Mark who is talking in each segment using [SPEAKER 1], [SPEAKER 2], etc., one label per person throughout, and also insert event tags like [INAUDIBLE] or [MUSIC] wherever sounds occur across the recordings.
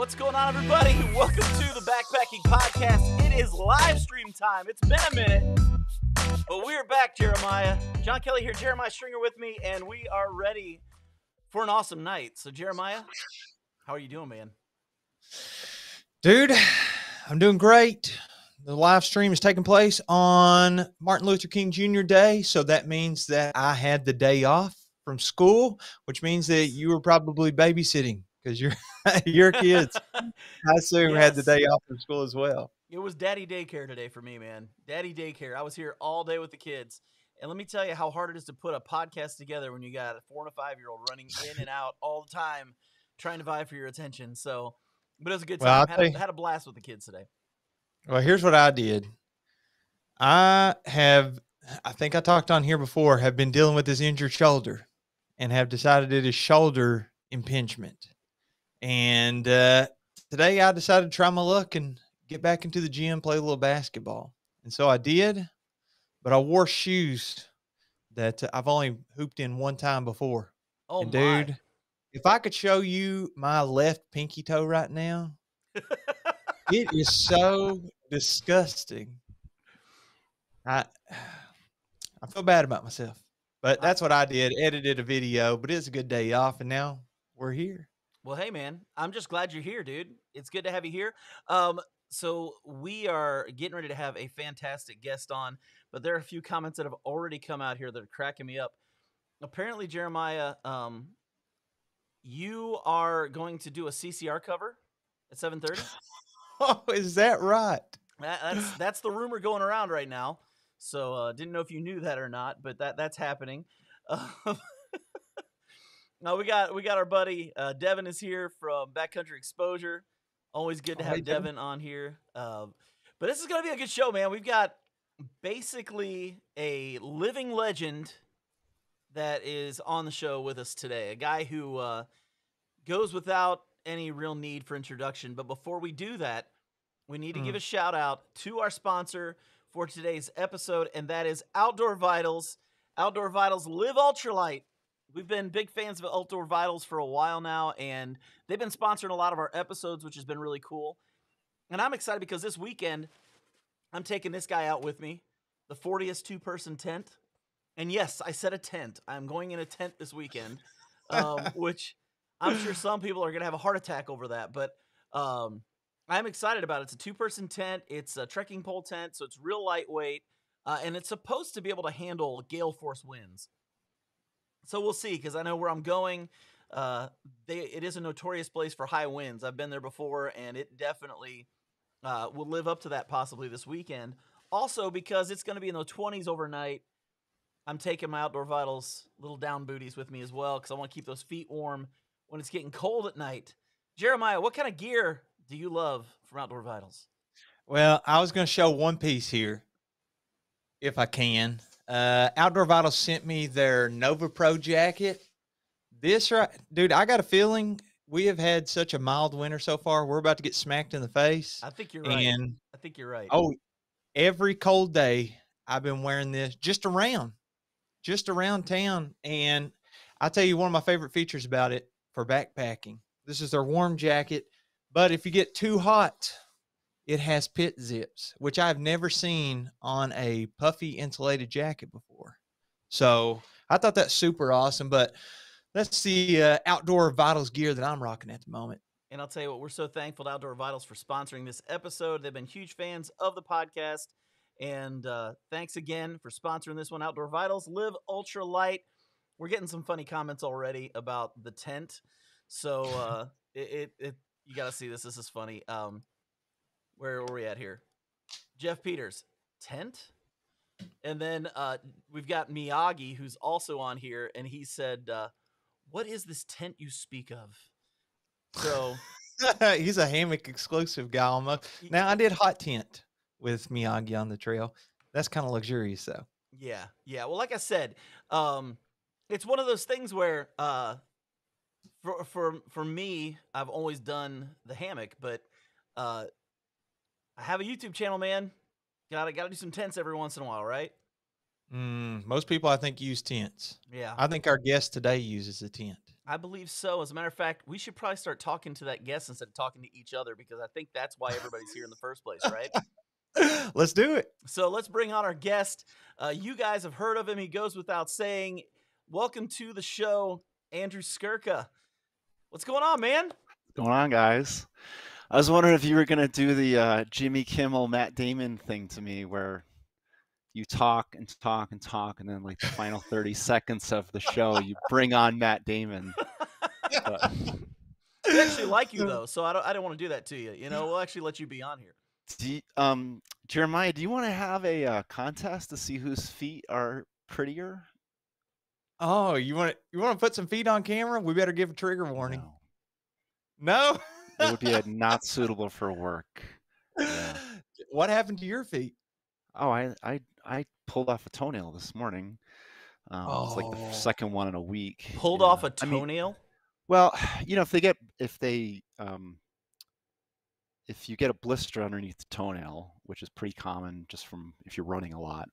[SPEAKER 1] What's going on, everybody? [LAUGHS] Welcome to the Backpacking Podcast. It is live stream time. It's been a minute, but we're back, Jeremiah. John Kelly here, Jeremiah Stringer with me, and we are ready for an awesome night. So, Jeremiah, how are you doing, man?
[SPEAKER 2] Dude, I'm doing great. The live stream is taking place on Martin Luther King Jr. Day. So that means that I had the day off from school, which means that you were probably babysitting because your [LAUGHS] your kids, [LAUGHS] I assume, had the day off from school as well.
[SPEAKER 1] It was daddy daycare today for me, man. Daddy daycare. I was here all day with the kids. And let me tell you how hard it is to put a podcast together when you got a four and a five year old running in and out all the time, trying to vie for your attention. So, but it was a good
[SPEAKER 2] Well,
[SPEAKER 1] time.
[SPEAKER 2] tell
[SPEAKER 1] had, a, had a blast with the kids today.
[SPEAKER 2] Well, here's what I did. I have, I think I talked on here before, have been dealing with this injured shoulder and have decided it is shoulder impingement. And uh, today I decided to try my luck and get back into the gym, play a little basketball. And so I did, but I wore shoes that I've only hooped in one time before.
[SPEAKER 1] Oh,
[SPEAKER 2] and
[SPEAKER 1] my.
[SPEAKER 2] dude, if I could show you my left pinky toe right now, [LAUGHS] it is so disgusting. I [SIGHS] I feel bad about myself. But that's what I did. Edited a video, but it's a good day off and now we're here.
[SPEAKER 1] Well, hey man, I'm just glad you're here, dude. It's good to have you here. Um, so we are getting ready to have a fantastic guest on, but there are a few comments that have already come out here that are cracking me up. Apparently, Jeremiah, um, you are going to do a CCR cover at 7:30. [LAUGHS]
[SPEAKER 2] Oh, is that right?
[SPEAKER 1] That, that's that's the rumor going around right now. So uh, didn't know if you knew that or not, but that that's happening. [LAUGHS] Um, now we got we got our buddy uh, Devin is here from Backcountry Exposure. Always good to
[SPEAKER 2] Oh,
[SPEAKER 1] have
[SPEAKER 2] Devin.
[SPEAKER 1] On here. Um, but this is gonna be a good show, man. We've got basically a living legend that is on the show with us today. A guy who uh, goes without any real need for introduction. But before we do that, we need to give
[SPEAKER 2] Mm.
[SPEAKER 1] a shout out to our sponsor for today's episode, and that is Outdoor Vitals. Outdoor Vitals Live Ultralight. We've been big fans of Outdoor Vitals for a while now, and they've been sponsoring a lot of our episodes, which has been really cool. And I'm excited because this weekend, I'm taking this guy out with me, the 40th two person tent. And yes, I said a tent. I'm going in a tent this weekend, [LAUGHS] um, which I'm sure some people are going to have a heart attack over that. But um, I'm excited about it. It's a two person tent, it's a trekking pole tent, so it's real lightweight, uh, and it's supposed to be able to handle gale force winds. So we'll see, because I know where I'm going. Uh, they, it is a notorious place for high winds. I've been there before, and it definitely uh, will live up to that possibly this weekend. Also, because it's going to be in the 20s overnight, I'm taking my Outdoor Vitals little down booties with me as well, because I want to keep those feet warm when it's getting cold at night. Jeremiah, what kind of gear do you love from Outdoor Vitals?
[SPEAKER 2] Well, I was going to show one piece here, if I can. Uh, Outdoor Vital sent me their Nova Pro jacket. This right, dude. I got a feeling we have had such a mild winter so far. We're about to get smacked in the face.
[SPEAKER 1] I think you're right.
[SPEAKER 2] And
[SPEAKER 1] I think you're right.
[SPEAKER 2] oh, every cold day I've been wearing this just around, just around town. And I tell you, one of my favorite features about it for backpacking. This is their warm jacket, but if you get too hot, it has pit zips, which I've never seen on a puffy insulated jacket before. So I thought that's super awesome. But that's the uh, outdoor vitals gear that I'm rocking at the moment.
[SPEAKER 1] And I'll tell you what, we're so thankful to Outdoor Vitals for sponsoring this episode. They've been huge fans of the podcast. And uh, thanks again for sponsoring this one, Outdoor Vitals. Live ultra light. We're getting some funny comments already about the tent. So uh, [LAUGHS] it, it, it you got to see this. This is funny. Um, where are we at here? Jeff Peters, tent? And then uh, we've got Miyagi, who's also on here, and he said, uh, What is this tent you speak of? So. [LAUGHS]
[SPEAKER 2] He's a hammock exclusive guy almost. Now I did hot tent with Miyagi on the trail. That's kind of luxurious though.
[SPEAKER 1] Yeah, yeah. Well, like I said, um, it's one of those things where, uh, for for for me, I've always done the hammock, but uh, I have a YouTube channel, man. Gotta gotta do some tents every once in a while, right?
[SPEAKER 2] Mm, most people I think use tents.
[SPEAKER 1] Yeah,
[SPEAKER 2] I think our guest today uses a tent.
[SPEAKER 1] I believe so. As a matter of fact, we should probably start talking to that guest instead of talking to each other because I think that's why everybody's here in the first place, right? [LAUGHS]
[SPEAKER 2] Let's do it.
[SPEAKER 1] So let's bring on our guest. Uh, you guys have heard of him. He goes without saying. Welcome to the show, Andrew Skurka. What's going on, man?
[SPEAKER 3] What's going on, guys? I was wondering if you were gonna do the uh, Jimmy Kimmel, Matt Damon thing to me, where you talk and talk and talk, and then like the final thirty [LAUGHS] seconds of the show, you bring on Matt Damon. [LAUGHS] But,
[SPEAKER 1] I actually like you though, so I don't. I don't want to do that to you. You know, we'll actually let you be on here.
[SPEAKER 3] do you- um, Jeremiah, do you want to have a uh, contest to see whose feet are prettier?
[SPEAKER 2] Oh, you want to you want to put some feet on camera? We better give a trigger warning.
[SPEAKER 3] No.
[SPEAKER 2] No. [LAUGHS]
[SPEAKER 3] It would be a not suitable for work. Yeah.
[SPEAKER 2] What happened to your feet?
[SPEAKER 3] Oh, I I I pulled off a toenail this morning. Um, It's like the
[SPEAKER 2] Oh.
[SPEAKER 3] second one in a week.
[SPEAKER 1] Pulled
[SPEAKER 3] yeah.
[SPEAKER 1] off a
[SPEAKER 3] I mean,
[SPEAKER 1] toenail.
[SPEAKER 3] Well, [SIGHS] you know, if they get if they um if you get a blister underneath the toenail, which is pretty common just from if you're running a lot,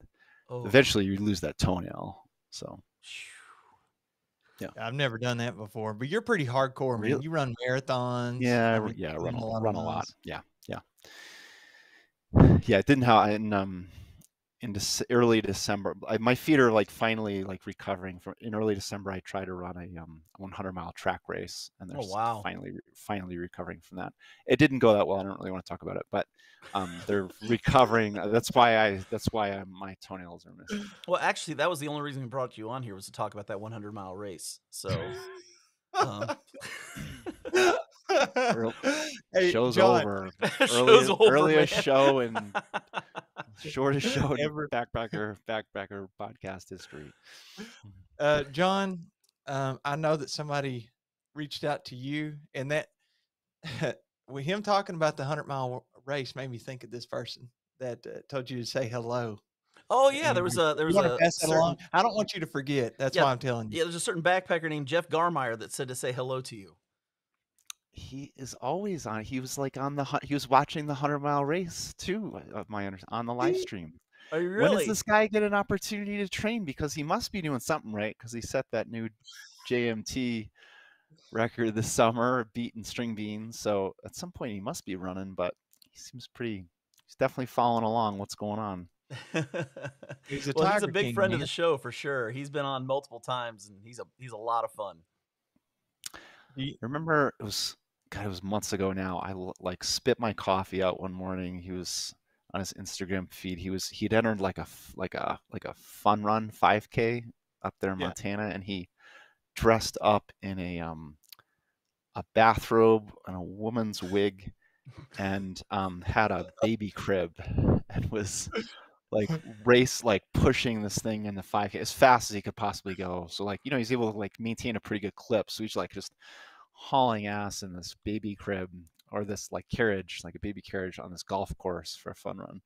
[SPEAKER 1] oh,
[SPEAKER 3] eventually you lose that toenail. So
[SPEAKER 2] I've never done that before, but you're pretty hardcore, man.
[SPEAKER 3] Really?
[SPEAKER 2] You run marathons.
[SPEAKER 3] yeah,
[SPEAKER 2] I
[SPEAKER 3] I r-
[SPEAKER 2] mean,
[SPEAKER 3] yeah, run a, run a lot. Yeah, yeah, [SIGHS] yeah. It didn't have and, um in Dec- early December. I, my feet are like finally like recovering from. In early December, I tried to run a um 100 mile track race, and they're
[SPEAKER 1] Oh, wow.
[SPEAKER 3] finally finally recovering from that. It didn't go that well. I don't really want to talk about it, but um they're recovering. Uh, That's why I. That's why I, my toenails are missing.
[SPEAKER 1] Well, actually, that was the only reason we brought you on here was to talk about that 100 mile race. So, um,
[SPEAKER 2] hey, [LAUGHS]
[SPEAKER 3] Show's
[SPEAKER 2] John,
[SPEAKER 3] over. [LAUGHS]
[SPEAKER 1] show's
[SPEAKER 3] Earliest,
[SPEAKER 1] over,
[SPEAKER 3] earliest
[SPEAKER 1] man.
[SPEAKER 3] show and [LAUGHS] shortest [LAUGHS] show
[SPEAKER 2] Ever.
[SPEAKER 3] backpacker backpacker podcast history. [LAUGHS]
[SPEAKER 2] Uh, John, um, I know that somebody reached out to you, and that [LAUGHS] with him talking about the hundred mile race made me think of this person that uh, told you to say hello.
[SPEAKER 1] oh yeah, there was a there was a
[SPEAKER 2] pass
[SPEAKER 1] certain,
[SPEAKER 2] along? I don't want you to forget. That's
[SPEAKER 1] Yeah,
[SPEAKER 2] why I'm telling you.
[SPEAKER 1] yeah, there's a certain backpacker named Jeff Garmire that said to say hello to you.
[SPEAKER 3] He is always on. He was like on the. He was watching the hundred mile race too. uh, Of my on the live stream.
[SPEAKER 1] Are you
[SPEAKER 3] When does this guy get an opportunity to train? Because he must be doing something right. Because he set that new JMT record this summer, beating string beans. So at some point he must be running. But he seems pretty. He's definitely following along. What's going on? [LAUGHS]
[SPEAKER 2] He's a
[SPEAKER 1] well, he's a big
[SPEAKER 2] King,
[SPEAKER 1] friend of the show for sure. He's been on multiple times, and he's a he's a lot of fun.
[SPEAKER 3] I remember it was God, it was months ago now. I like spit my coffee out one morning. He was on his Instagram feed. He was he'd entered like a like a like a fun run 5K up there in
[SPEAKER 2] Yeah.
[SPEAKER 3] Montana, and he dressed up in a um a bathrobe and a woman's wig, and um had a baby crib, and was like race like pushing this thing in the 5k as fast as he could possibly go so like you know he's able to like maintain a pretty good clip so he's like just hauling ass in this baby crib or this like carriage like a baby carriage on this golf course for a fun run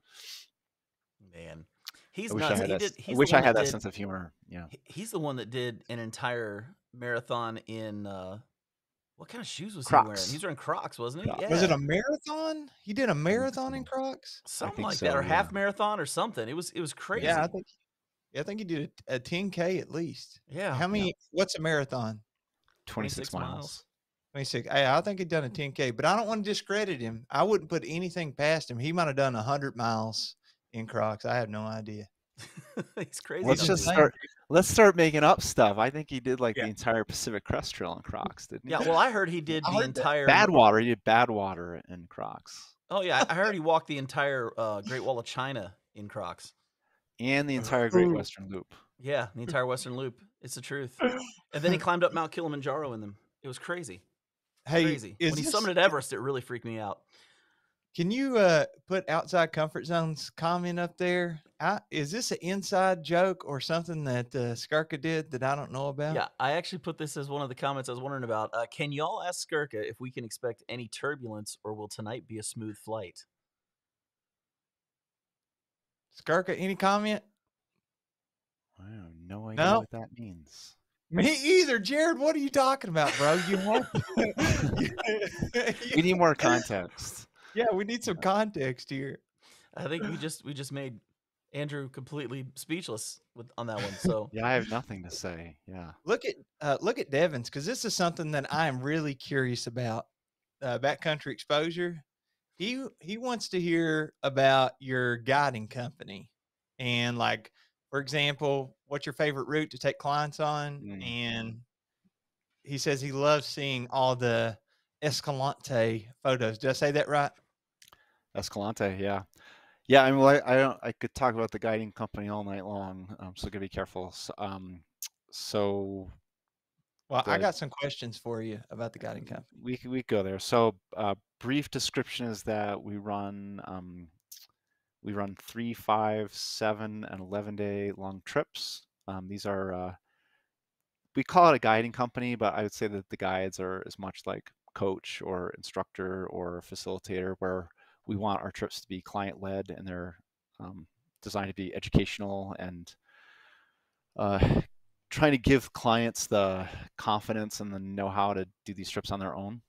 [SPEAKER 1] Man, he's
[SPEAKER 3] i wish i had
[SPEAKER 1] He
[SPEAKER 3] that,
[SPEAKER 1] did.
[SPEAKER 3] s- I
[SPEAKER 1] He's
[SPEAKER 3] wish i had that
[SPEAKER 1] did-
[SPEAKER 3] sense of humor yeah
[SPEAKER 1] He's the one that did an entire marathon in uh, what kind of shoes was he wearing? He's wearing Crocs, wasn't he?
[SPEAKER 3] Crocs.
[SPEAKER 1] Yeah.
[SPEAKER 2] Was it a marathon? He did a marathon in. Crocs.
[SPEAKER 1] something
[SPEAKER 3] think
[SPEAKER 1] like that, or
[SPEAKER 3] so,
[SPEAKER 1] half marathon or something? It was it was crazy.
[SPEAKER 2] Yeah, I think. Yeah, I think he did a, a 10k at least.
[SPEAKER 1] Yeah.
[SPEAKER 2] How many? What's a marathon?
[SPEAKER 3] 26,
[SPEAKER 1] 26
[SPEAKER 3] miles,
[SPEAKER 1] miles.
[SPEAKER 2] 26. Hey, I think he'd done a 10K, but I don't want to discredit him. I wouldn't put anything past him. He might have done 100 miles in Crocs. I have no idea. [LAUGHS]
[SPEAKER 1] he's crazy.
[SPEAKER 3] let's just
[SPEAKER 1] to-
[SPEAKER 3] start let's start making up stuff i think he did like
[SPEAKER 2] Yeah.
[SPEAKER 3] the entire pacific crest trail in crocs didn't he
[SPEAKER 1] Yeah. Well, I heard he [LAUGHS] did
[SPEAKER 2] I
[SPEAKER 1] the
[SPEAKER 2] heard that.
[SPEAKER 1] entire
[SPEAKER 3] badwater he did badwater in crocs
[SPEAKER 1] Oh yeah, I heard he [LAUGHS] walked the entire uh, Great Wall of China in Crocs.
[SPEAKER 3] and the entire great western loop
[SPEAKER 1] Yeah, the entire Western Loop. It's the truth. And then he climbed up Mount Kilimanjaro in them. It was crazy.
[SPEAKER 2] Hey,
[SPEAKER 1] Crazy.
[SPEAKER 2] is
[SPEAKER 1] When he
[SPEAKER 2] this-
[SPEAKER 1] summited Everest, it really freaked me out.
[SPEAKER 2] Can you uh, put outside comfort zones comment up there? I, is this an inside joke or something that uh, Skurka did that I don't know about?
[SPEAKER 1] Yeah, I actually put this as one of the comments I was wondering about. Uh, can y'all ask Skurka if we can expect any turbulence or will tonight be a smooth flight?
[SPEAKER 2] Skurka, any comment?
[SPEAKER 3] I have no idea
[SPEAKER 2] No?
[SPEAKER 3] what that means.
[SPEAKER 2] Me either, Jared. What are you talking about, bro? You want? [LAUGHS]
[SPEAKER 3] We need more context.
[SPEAKER 2] yeah, we need some context here.
[SPEAKER 1] I think we just we just made Andrew completely speechless with on that one. So [LAUGHS]
[SPEAKER 3] Yeah, I have nothing to say. Yeah.
[SPEAKER 2] Look at uh, look at Devon's because this is something that I am really curious about. Uh, backcountry exposure. He he wants to hear about your guiding company and like, for example, what's your favorite route to take clients on?
[SPEAKER 3] Mm.
[SPEAKER 2] And he says he loves seeing all the Escalante photos. Did I say that right?
[SPEAKER 3] Escalante, yeah. Yeah, I mean, well, I, I don't. I could talk about the guiding company all night long. Um, so gotta be careful. So, um, so
[SPEAKER 2] Well, I got some questions for you about the guiding company.
[SPEAKER 3] we we go there. So, uh, brief description is that we run um, we run three, five, seven, and eleven day long trips. Um, these are uh, we call it a guiding company, but I would say that the guides are as much like coach or instructor or facilitator, where we want our trips to be client led and they're um, designed to be educational and uh, trying to give clients the confidence and the know-how to do these trips on their own.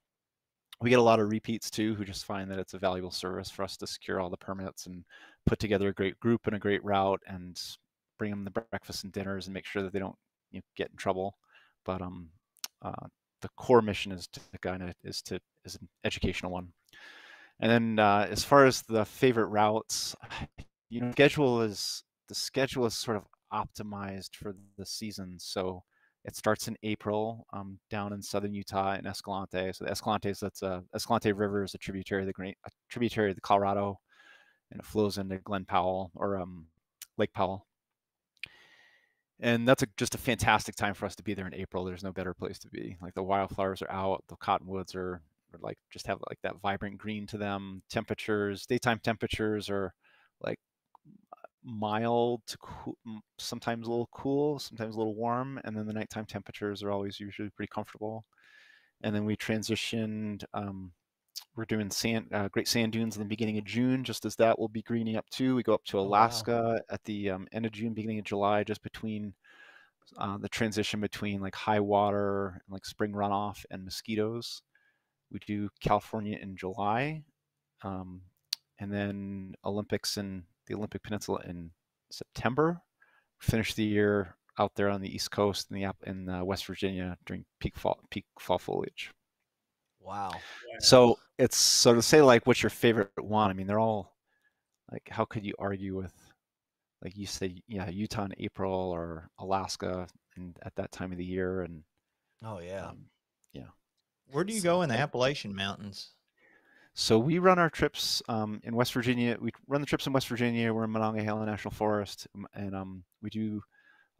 [SPEAKER 3] We get a lot of repeats too, who just find that it's a valuable service for us to secure all the permits and put together a great group and a great route and bring them the breakfast and dinners and make sure that they don't you know, get in trouble. But um, uh, the core mission is to kind of is to is an educational one. And then uh, as far as the favorite routes, [SIGHS] you know, schedule is the schedule is sort of optimized for the season. So it starts in April um, down in southern Utah in Escalante. So the Escalante is that's a Escalante River is a tributary of the Great a tributary of the Colorado, and it flows into Glen Powell or um, Lake Powell. And that's a, just a fantastic time for us to be there in April. There's no better place to be. Like the wildflowers are out, the cottonwoods are, are like just have like that vibrant green to them. Temperatures, daytime temperatures are like mild to cool, sometimes a little cool, sometimes a little warm, and then the nighttime temperatures are always usually pretty comfortable. And then we transitioned. Um, we're doing sand, uh, Great Sand Dunes in the beginning of June, just as that will be greening up too. We go up to
[SPEAKER 1] Oh, wow.
[SPEAKER 3] Alaska at the um, end of June, beginning of July, just between uh, the transition between like high water and like spring runoff and mosquitoes. We do California in July, um, and then Olympics in the Olympic Peninsula in September. Finish the year out there on the East Coast in the app in uh, West Virginia during peak fall peak fall foliage.
[SPEAKER 1] wow.
[SPEAKER 3] So it's so to say like what's your favorite one? I mean, they're all like how could you argue with like you say yeah Utah in April or Alaska and at that time of the year and
[SPEAKER 1] Oh yeah.
[SPEAKER 3] um,
[SPEAKER 2] Where do you
[SPEAKER 1] So-
[SPEAKER 2] go in the Appalachian Mountains?
[SPEAKER 3] So we run our trips um, in West Virginia. We run the trips in West Virginia. We're in Monongahela National Forest, and um, we do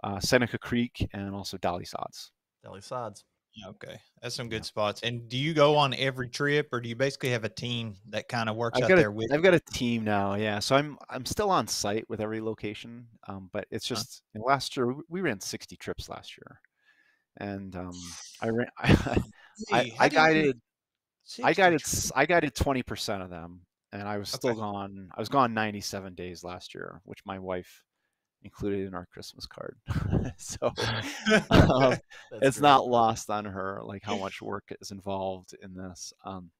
[SPEAKER 3] uh, Seneca Creek and also Dolly Sods.
[SPEAKER 1] Deli Sods.
[SPEAKER 2] Okay, that's some
[SPEAKER 3] Yeah.
[SPEAKER 2] good spots. And do you go on every trip, or do you basically have a team that kind of works
[SPEAKER 3] I've
[SPEAKER 2] out there
[SPEAKER 3] a,
[SPEAKER 2] with?
[SPEAKER 3] I've got a team now, yeah. So I'm I'm still on site with every location, um, but it's
[SPEAKER 2] Huh.
[SPEAKER 3] just you know, last year we- we ran 60 trips last year, and um, I [SIGHS] ran I, [LAUGHS] I,
[SPEAKER 2] Hey, how
[SPEAKER 3] I
[SPEAKER 2] do you
[SPEAKER 3] guided I
[SPEAKER 2] 60
[SPEAKER 3] guided I guided 20% of them, and I was still
[SPEAKER 2] Okay.
[SPEAKER 3] gone. I was gone 97 days last year, which my wife included in our Christmas card. [LAUGHS] so [LAUGHS] um, it's
[SPEAKER 1] great.
[SPEAKER 3] not lost on her like how much work is involved in this. Um,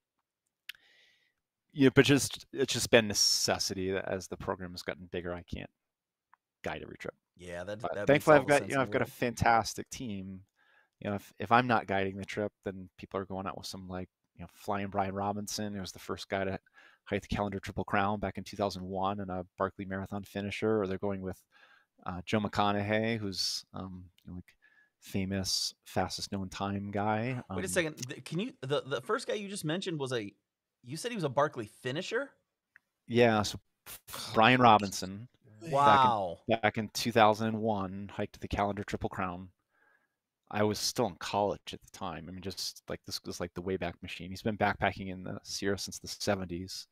[SPEAKER 3] yeah, but just it's just been necessity that as the program has gotten bigger, I can't guide every trip.
[SPEAKER 1] Yeah, that
[SPEAKER 3] thankfully, I've got you know I've got a fantastic team. You know, if if I'm not guiding the trip, then people are going out with some like you know flying Brian Robinson, who was the first guy to hike the calendar Triple Crown back in 2001 and a Barkley Marathon finisher, or they're going with uh, Joe McConaughy, who's um, you know, like famous fastest known time guy.
[SPEAKER 1] Wait a
[SPEAKER 3] Um,
[SPEAKER 1] second. Can you? The the first guy you just mentioned was a. You said he was a Barkley finisher.
[SPEAKER 3] Yeah, so Brian Robinson
[SPEAKER 1] Wow.
[SPEAKER 3] back in 2001 hiked the calendar Triple Crown. I was still in college at the time. I mean, just like this was like the Wayback Machine. He's been backpacking in the Sierra since the 70s,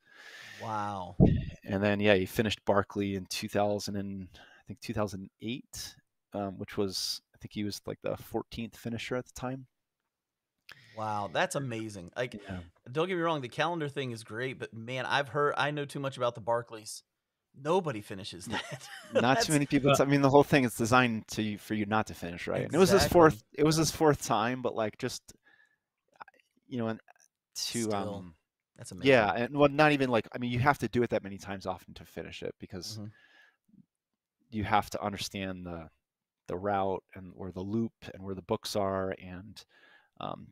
[SPEAKER 1] Wow.
[SPEAKER 3] and then yeah, he finished Barkley in 2000 and I think 2008, um, which was I think he was like the 14th finisher at the time.
[SPEAKER 1] Wow. That's amazing. Like,
[SPEAKER 3] Yeah.
[SPEAKER 1] don't get me wrong. The calendar thing is great, but man, I've heard. I know too much about the Barkleys. Nobody finishes that. [LAUGHS]
[SPEAKER 3] Not too many people. I mean, the whole thing is designed to for you not to finish, right? And it was his fourth. It was his fourth time, but like just you know, and to
[SPEAKER 1] Still,
[SPEAKER 3] um
[SPEAKER 1] That's amazing.
[SPEAKER 3] Yeah, and well, not even like I mean, you have to do it that many times often to finish it because
[SPEAKER 1] Mhm.
[SPEAKER 3] you have to understand the the route and where the loop and where the books are and um,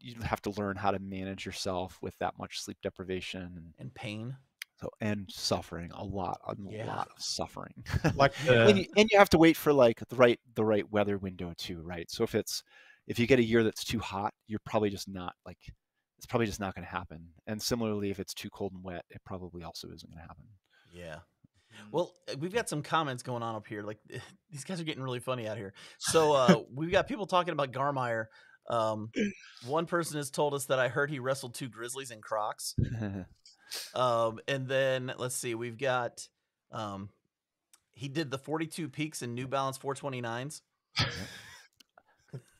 [SPEAKER 3] you have to learn how to manage yourself with that much sleep deprivation and
[SPEAKER 1] And pain.
[SPEAKER 3] So and suffering a lot a
[SPEAKER 1] Yeah.
[SPEAKER 3] lot of suffering
[SPEAKER 2] Like [LAUGHS]
[SPEAKER 3] and, you, and you have to wait for like the right the right weather window too right so if it's if you get a year that's too hot you're probably just not like it's probably just not going to happen and similarly if it's too cold and wet it probably also isn't going to happen
[SPEAKER 1] Yeah. Well, uh, we've got some comments going on up here. Like [LAUGHS] these guys are getting really funny out here. So uh, [LAUGHS] we've got people talking about Garmire. Um, one person has told us that I heard he wrestled two Grizzlies in Crocs. Um, and then let's see, we've got um, he did the 42 peaks in New Balance 429s.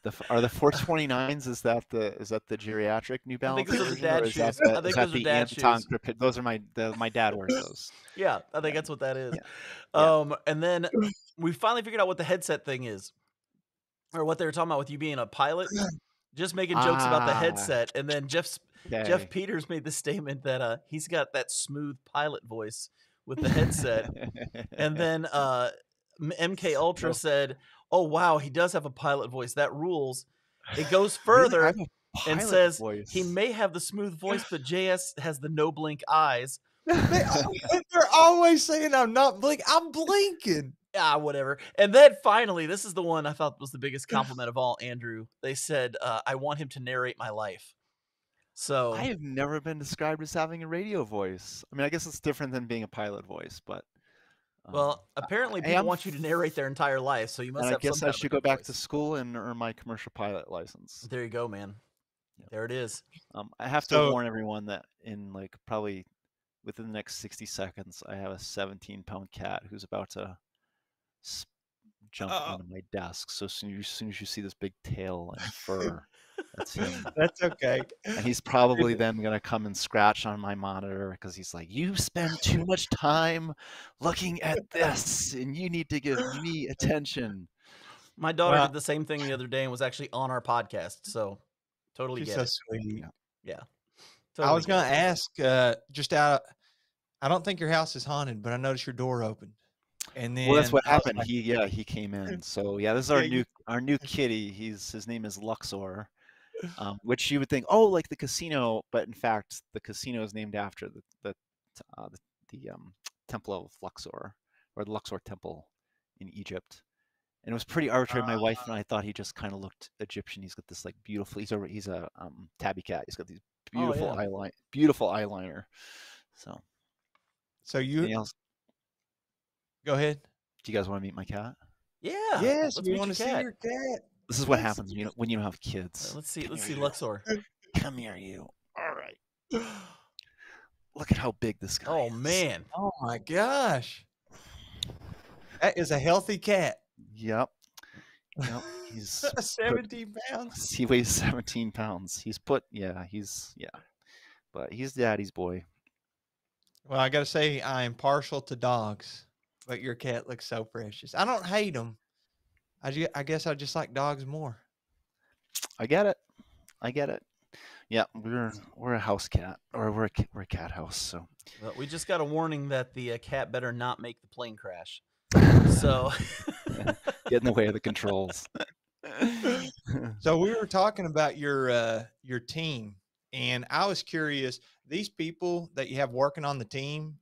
[SPEAKER 3] the, are the 429s is that the is that the geriatric new
[SPEAKER 1] I think
[SPEAKER 3] balance
[SPEAKER 1] those are dad
[SPEAKER 3] or is that
[SPEAKER 1] shoes.
[SPEAKER 3] the,
[SPEAKER 1] I think those are dad
[SPEAKER 3] Anton
[SPEAKER 1] shoes.
[SPEAKER 3] Those are my the, my dad wears those [LAUGHS]
[SPEAKER 1] Yeah, I think that's what that is.
[SPEAKER 3] Yeah.
[SPEAKER 1] Um, and then we finally figured out what the headset thing is, or what they were talking about with you being a pilot. Just making jokes about the
[SPEAKER 3] Ah.
[SPEAKER 1] headset, and then Jeff's
[SPEAKER 3] okay.
[SPEAKER 1] Jeff Peters made the statement that uh, he's got that smooth pilot voice with the headset, and [LAUGHS] then uh, MK Ultra said, "Oh wow, he does have a pilot voice. That rules." It goes [LAUGHS] further and says
[SPEAKER 3] voice.
[SPEAKER 1] he may have the smooth voice, but JS has the no blink eyes. [LAUGHS]
[SPEAKER 2] they, are always saying I'm not blink. I'm blinking.
[SPEAKER 1] ah, whatever. And then finally, this is the one I thought was the biggest compliment of all, Andrew. They said, uh, I want him to narrate my life. So,
[SPEAKER 3] I have never been described as having a radio voice. I mean, I guess it's different than being a pilot voice, but um,
[SPEAKER 1] well, apparently
[SPEAKER 3] I
[SPEAKER 1] people
[SPEAKER 3] am
[SPEAKER 1] want you to narrate their entire life. So you must
[SPEAKER 3] and I guess I
[SPEAKER 1] kind of a
[SPEAKER 3] should go back to school and earn my commercial pilot license.
[SPEAKER 1] There you go, man.
[SPEAKER 3] Yep.
[SPEAKER 1] There it is.
[SPEAKER 3] Um, I have to warn everyone that in like probably within the next 60 seconds, I have a 17 pound cat who's about to jump
[SPEAKER 2] Uh-oh.
[SPEAKER 3] onto my desk. So soon, as soon as you see this big tail and fur, that's him. [LAUGHS]
[SPEAKER 2] That's okay.
[SPEAKER 3] And he's [LAUGHS] probably then going to come and scratch on my monitor because he's like, You spend too much time looking at this and you need to give me attention.
[SPEAKER 1] My daughter
[SPEAKER 2] Well-
[SPEAKER 1] did the same thing the other day and was actually on our podcast. So totally
[SPEAKER 2] She's
[SPEAKER 1] get
[SPEAKER 2] so
[SPEAKER 1] it.
[SPEAKER 2] sweet.
[SPEAKER 3] Yeah.
[SPEAKER 2] I
[SPEAKER 1] Totally
[SPEAKER 2] was gonna ask, uh, just out. I don't think your house is haunted, but I noticed your door opened. And then
[SPEAKER 3] Well, that's what happened.
[SPEAKER 2] like,
[SPEAKER 3] He yeah, he came in. So yeah, this is our new our new kitty. He's his name is Luxor, um, [LAUGHS] which you would think, oh, like the casino, but in fact, the casino is named after the the uh, the, the um, temple of Luxor or the Luxor temple in Egypt. And it was pretty arbitrary. My wife and I thought he just kind of looked Egyptian. He's got this like beautiful. He's a he's a um, tabby cat. He's got these
[SPEAKER 1] Oh,
[SPEAKER 3] beautiful
[SPEAKER 1] yeah.
[SPEAKER 3] eyeline, beautiful eyeliner. So,
[SPEAKER 2] So you? Go ahead.
[SPEAKER 3] Do you guys want to meet my cat?
[SPEAKER 1] Yeah.
[SPEAKER 2] yes,
[SPEAKER 1] let's
[SPEAKER 2] we want to see your cat.
[SPEAKER 3] This is what
[SPEAKER 2] Yes.
[SPEAKER 3] happens when you don't, when you don't have kids.
[SPEAKER 1] Let's see.
[SPEAKER 3] Come
[SPEAKER 1] Let's
[SPEAKER 3] here,
[SPEAKER 1] see
[SPEAKER 3] you.
[SPEAKER 1] Luxor.
[SPEAKER 3] Come here, you. All right. Look at how big this guy
[SPEAKER 1] Oh
[SPEAKER 3] is.
[SPEAKER 1] man.
[SPEAKER 2] Oh my gosh, that is a healthy cat.
[SPEAKER 3] Yep. Yep. He's [LAUGHS] put-
[SPEAKER 2] Seventeen pounds.
[SPEAKER 3] he weighs 17 pounds. He's put yeah, he's yeah. But he's daddy's boy.
[SPEAKER 2] Well, I gotta say, I am partial to dogs, but your cat looks so precious. I don't hate them. I, ju- I guess I just like dogs more.
[SPEAKER 3] I get it. I get it. Yeah, we're we're a house cat or we're a, we're a cat house, so
[SPEAKER 1] Well, we just got a warning that the uh, cat better not make the plane crash. So [LAUGHS]
[SPEAKER 3] get in the way of the controls. [LAUGHS]
[SPEAKER 2] So we were talking about your uh, your team, and I was curious. These people that you have working on the team,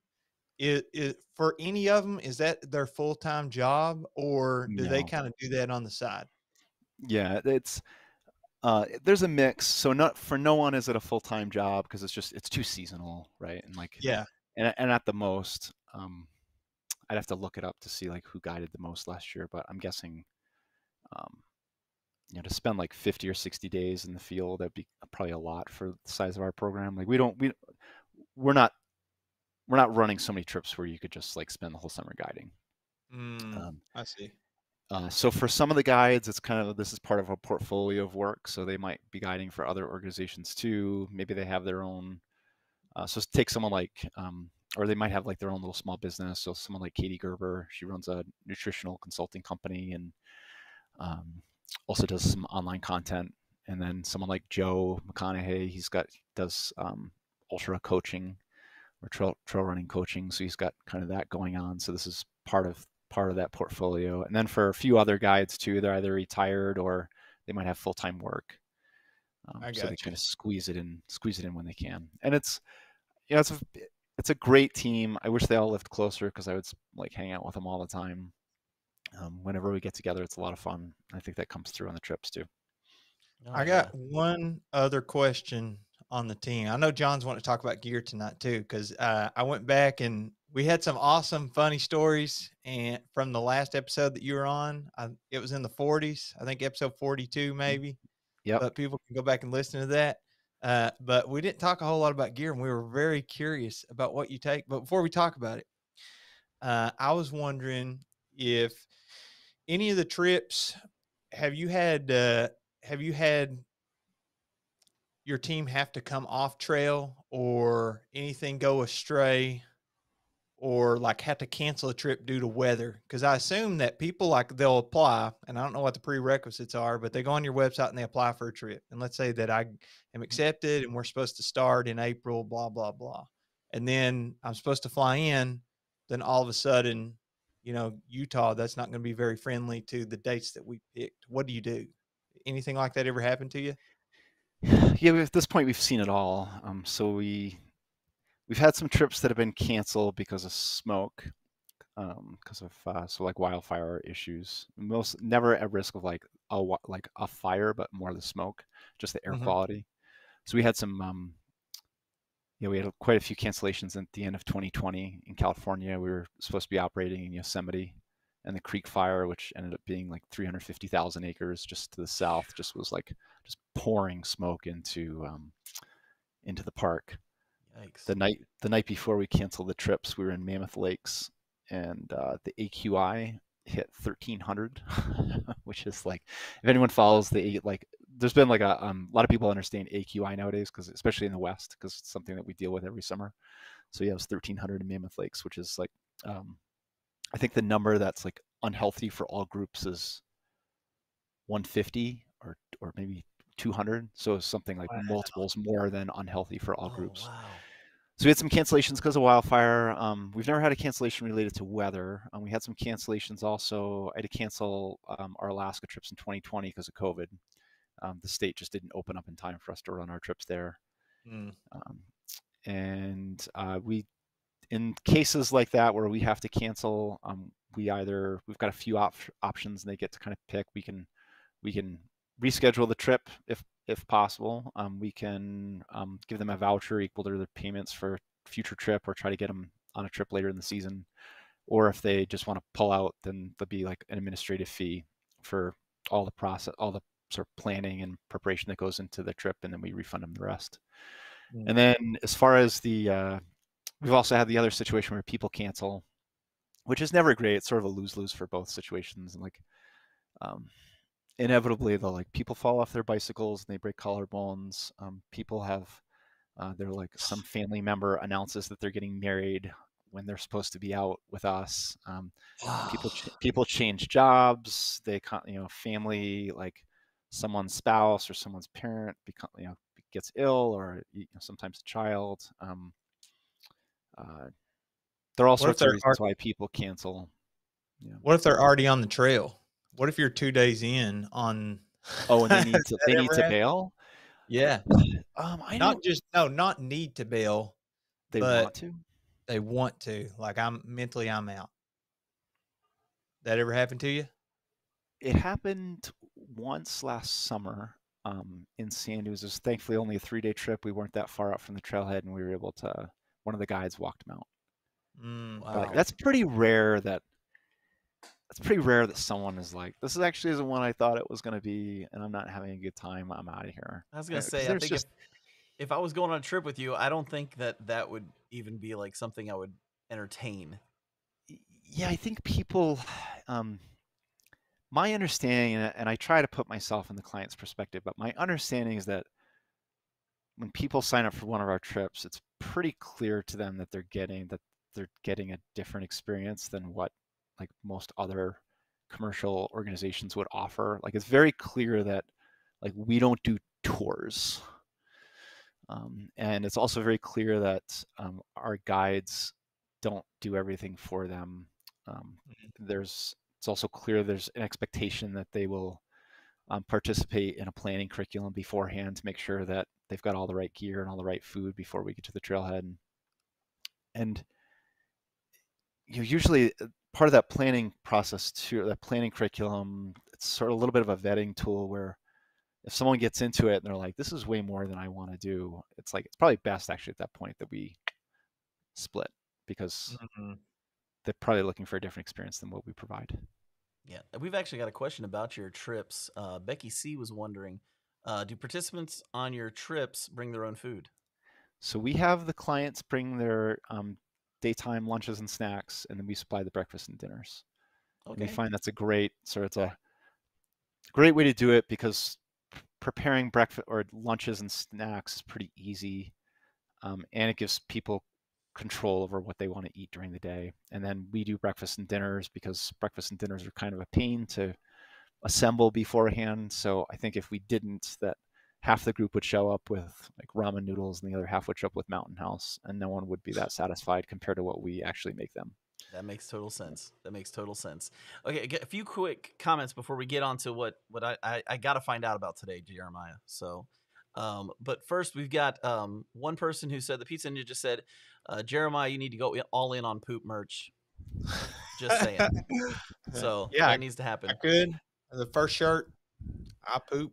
[SPEAKER 2] is, is for any of them is that their full time job, or do they kind of do that on the side?
[SPEAKER 3] Yeah, it's uh, there's a mix. So not for no one is it a full time job because it's just it's too seasonal, right? And like
[SPEAKER 2] Yeah,
[SPEAKER 3] and and at the most, um, I'd have to look it up to see like who guided the most last year, but I'm guessing, um, you know, to spend like 50 or 60 days in the field, that'd be probably a lot for the size of our program. Like we don't we we're not we're not running so many trips where you could just like spend the whole summer guiding.
[SPEAKER 2] Mm,
[SPEAKER 3] Um,
[SPEAKER 2] I see.
[SPEAKER 3] uh, so for some of the guides, it's kind of this is part of a portfolio of work. So they might be guiding for other organizations too. Maybe they have their own. Uh, so take someone like, um, or they might have like their own little small business. So someone like Katie Gerber, she runs a nutritional consulting company and um, also does some online content. And then someone like Joe McConaughy, he's got does um, ultra coaching or trail trail running coaching. So he's got kind of that going on. So this is part of part of that portfolio. And then for a few other guides too, they're either retired or they might have full time work. Um,
[SPEAKER 2] I
[SPEAKER 3] so they
[SPEAKER 2] gotcha.
[SPEAKER 3] kind of squeeze it in, squeeze it in when they can. And it's, you know, it's a, it's a great team. I wish they all lived closer because I would like hang out with them all the time. Um, whenever we get together, it's a lot of fun. I think that comes through on the trips too.
[SPEAKER 1] Oh,
[SPEAKER 2] I got one other question on the team. I know John's wanting to talk about gear tonight too, because uh, I went back and we had some awesome, funny stories. And from the last episode that you were on, I, it was in the 40s. I think episode 42, maybe.
[SPEAKER 3] Yeah.
[SPEAKER 2] But people can go back and listen to that. Uh, but we didn't talk a whole lot about gear, and we were very curious about what you take. But before we talk about it, uh, I was wondering if any of the trips have you had uh, have you had your team have to come off trail or anything go astray or like have to cancel a trip due to weather? Because i assume that people like they'll apply and i don't know what the prerequisites are but they go on your website and they apply for a trip. And let's say that i am mm-hmm. accepted and we're supposed to start in april blah blah blah. And then i'm supposed to fly in then all of a sudden you know utah that's not going to be very friendly to the dates that we picked. What do you do? Anything like that ever happen to you [SIGHS]
[SPEAKER 3] yeah, at this point we've seen it all. Um, so we we've had some trips that have been canceled because of smoke, um, because of uh, so like wildfire issues. Most never at risk of like a like a fire, but more the smoke, just the air
[SPEAKER 2] Mhm.
[SPEAKER 3] quality. So we had some um, yeah, we had quite a few cancellations at the end of 2020 in California. We were supposed to be operating in Yosemite, and the Creek Fire, which ended up being like 350,000 acres just to the south, just was like just pouring smoke into um, into the park.
[SPEAKER 1] Yikes.
[SPEAKER 3] The night the night before we canceled the trips, we were in Mammoth Lakes, and uh, the AQI hit 1300, [LAUGHS] which is like if anyone follows the like, there's been like a um, a lot of people understand AQI nowadays because especially in the West because it's something that we deal with every summer. So yeah, it was 1300 in Mammoth Lakes, which is like um, I think the number that's like unhealthy for all groups is 150 or or maybe 200. So it's something like
[SPEAKER 2] Wow.
[SPEAKER 3] multiples more than unhealthy for all
[SPEAKER 1] Oh,
[SPEAKER 3] groups.
[SPEAKER 1] Wow.
[SPEAKER 3] So we had some cancellations because of wildfire. Um, we've never had a cancellation related to weather. Um, we had some cancellations also. I had to cancel um, our Alaska trips in 2020 because of COVID. Um, the state just didn't open up in time for us to run our trips there.
[SPEAKER 2] Mm.
[SPEAKER 3] Um, and uh, we, in cases like that where we have to cancel, um, we either we've got a few op- options and they get to kind of pick. We can we can reschedule the trip if if possible. Um, we can um, give them a voucher equal to their payments for future trip, or try to get them on a trip later in the season. Or if they just want to pull out, then there'll be like an administrative fee for all the process, all the sort of planning and preparation that goes into the trip, and then we refund them the rest.
[SPEAKER 2] Mm.
[SPEAKER 3] And then as far as the, uh, we've also had the other situation where people cancel, which is never great. It's sort of a lose lose for both situations, and like. Um, inevitably they'll like people fall off their bicycles and they break collarbones um, people have uh, they're like some family member announces that they're getting married when they're supposed to be out with us um, people ch- people change jobs they con- you know family like someone's spouse or someone's parent become you know gets ill or you know, sometimes a child um, uh, there are all
[SPEAKER 2] What
[SPEAKER 3] sorts of reasons why people cancel yeah.
[SPEAKER 2] What if they're already on the trail? What if you're two days in on? [LAUGHS]
[SPEAKER 3] oh and they need to they need to
[SPEAKER 2] happen?
[SPEAKER 3] bail
[SPEAKER 2] Yeah, [SIGHS]
[SPEAKER 3] um, I
[SPEAKER 2] not
[SPEAKER 3] don't
[SPEAKER 2] just no, not need to bail.
[SPEAKER 3] they want to
[SPEAKER 2] They want to. Like I'm mentally, I'm out. That ever happened to you?
[SPEAKER 3] it happened once last summer um, in San. It was thankfully only a three day trip. We weren't that far out from the trailhead, and we were able to. One of the guides walked him out.
[SPEAKER 2] Mm,
[SPEAKER 1] Wow.
[SPEAKER 2] Okay.
[SPEAKER 3] that's pretty rare. That that's pretty rare that someone is like, "This is actually isn't what I thought it was going to be, and I'm not having a good time. I'm out of here."
[SPEAKER 1] I was gonna
[SPEAKER 3] 'cause
[SPEAKER 1] say, I think
[SPEAKER 3] just
[SPEAKER 1] if, if I was going on a trip with you, I don't think that that would even be like something I would entertain.
[SPEAKER 3] yeah, I think people, um, my understanding, and I try to put myself in the client's perspective, but my understanding is that when people sign up for one of our trips, it's pretty clear to them that they're getting that they're getting a different experience than what like most other commercial organizations would offer. Like it's very clear that like we don't do tours. Um, and it's also very clear that um, our guides don't do everything for them. Um,
[SPEAKER 2] Mhm.
[SPEAKER 3] there's it's also clear there's an expectation that they will um, participate in a planning curriculum beforehand to make sure that they've got all the right gear and all the right food before we get to the trailhead. And, and you know, usually uh, part of that planning process too, that planning curriculum, it's sort of a little bit of a vetting tool where if someone gets into it and they're like, this is way more than I want to do, it's like, it's probably best actually at that point that we split because
[SPEAKER 2] Mhm.
[SPEAKER 3] they're probably looking for a different experience than what we provide.
[SPEAKER 1] Yeah, we've actually got a question about your trips. Uh, Becky C was wondering, uh, do participants on your trips bring their own food?
[SPEAKER 3] So we have the clients bring their um, daytime lunches and snacks, and then we supply the breakfast and dinners. And we find that's a great sort of a great way to do it because preparing breakfast or lunches and snacks is pretty easy, um, and it gives people control over what they want to eat during the day. And then we do breakfast and dinners because breakfast and dinners are kind of a pain to assemble beforehand. So I think if we didn't, that half the group would show up with like ramen noodles and the other half would show up with Mountain House, and no one would be that satisfied compared to what we actually make them.
[SPEAKER 1] That makes total sense. That makes total sense. Okay, a few quick comments before we get on to what what I I, I got to find out about today, Jeremiah. So, um, but first we've got um one person who said the pizza ninja just said, uh, Jeremiah, you need to go all in on poop merch. Just saying. [LAUGHS] So
[SPEAKER 2] yeah,
[SPEAKER 1] that
[SPEAKER 2] I,
[SPEAKER 1] needs to
[SPEAKER 2] I
[SPEAKER 1] happen.
[SPEAKER 2] could. The first shirt, I poop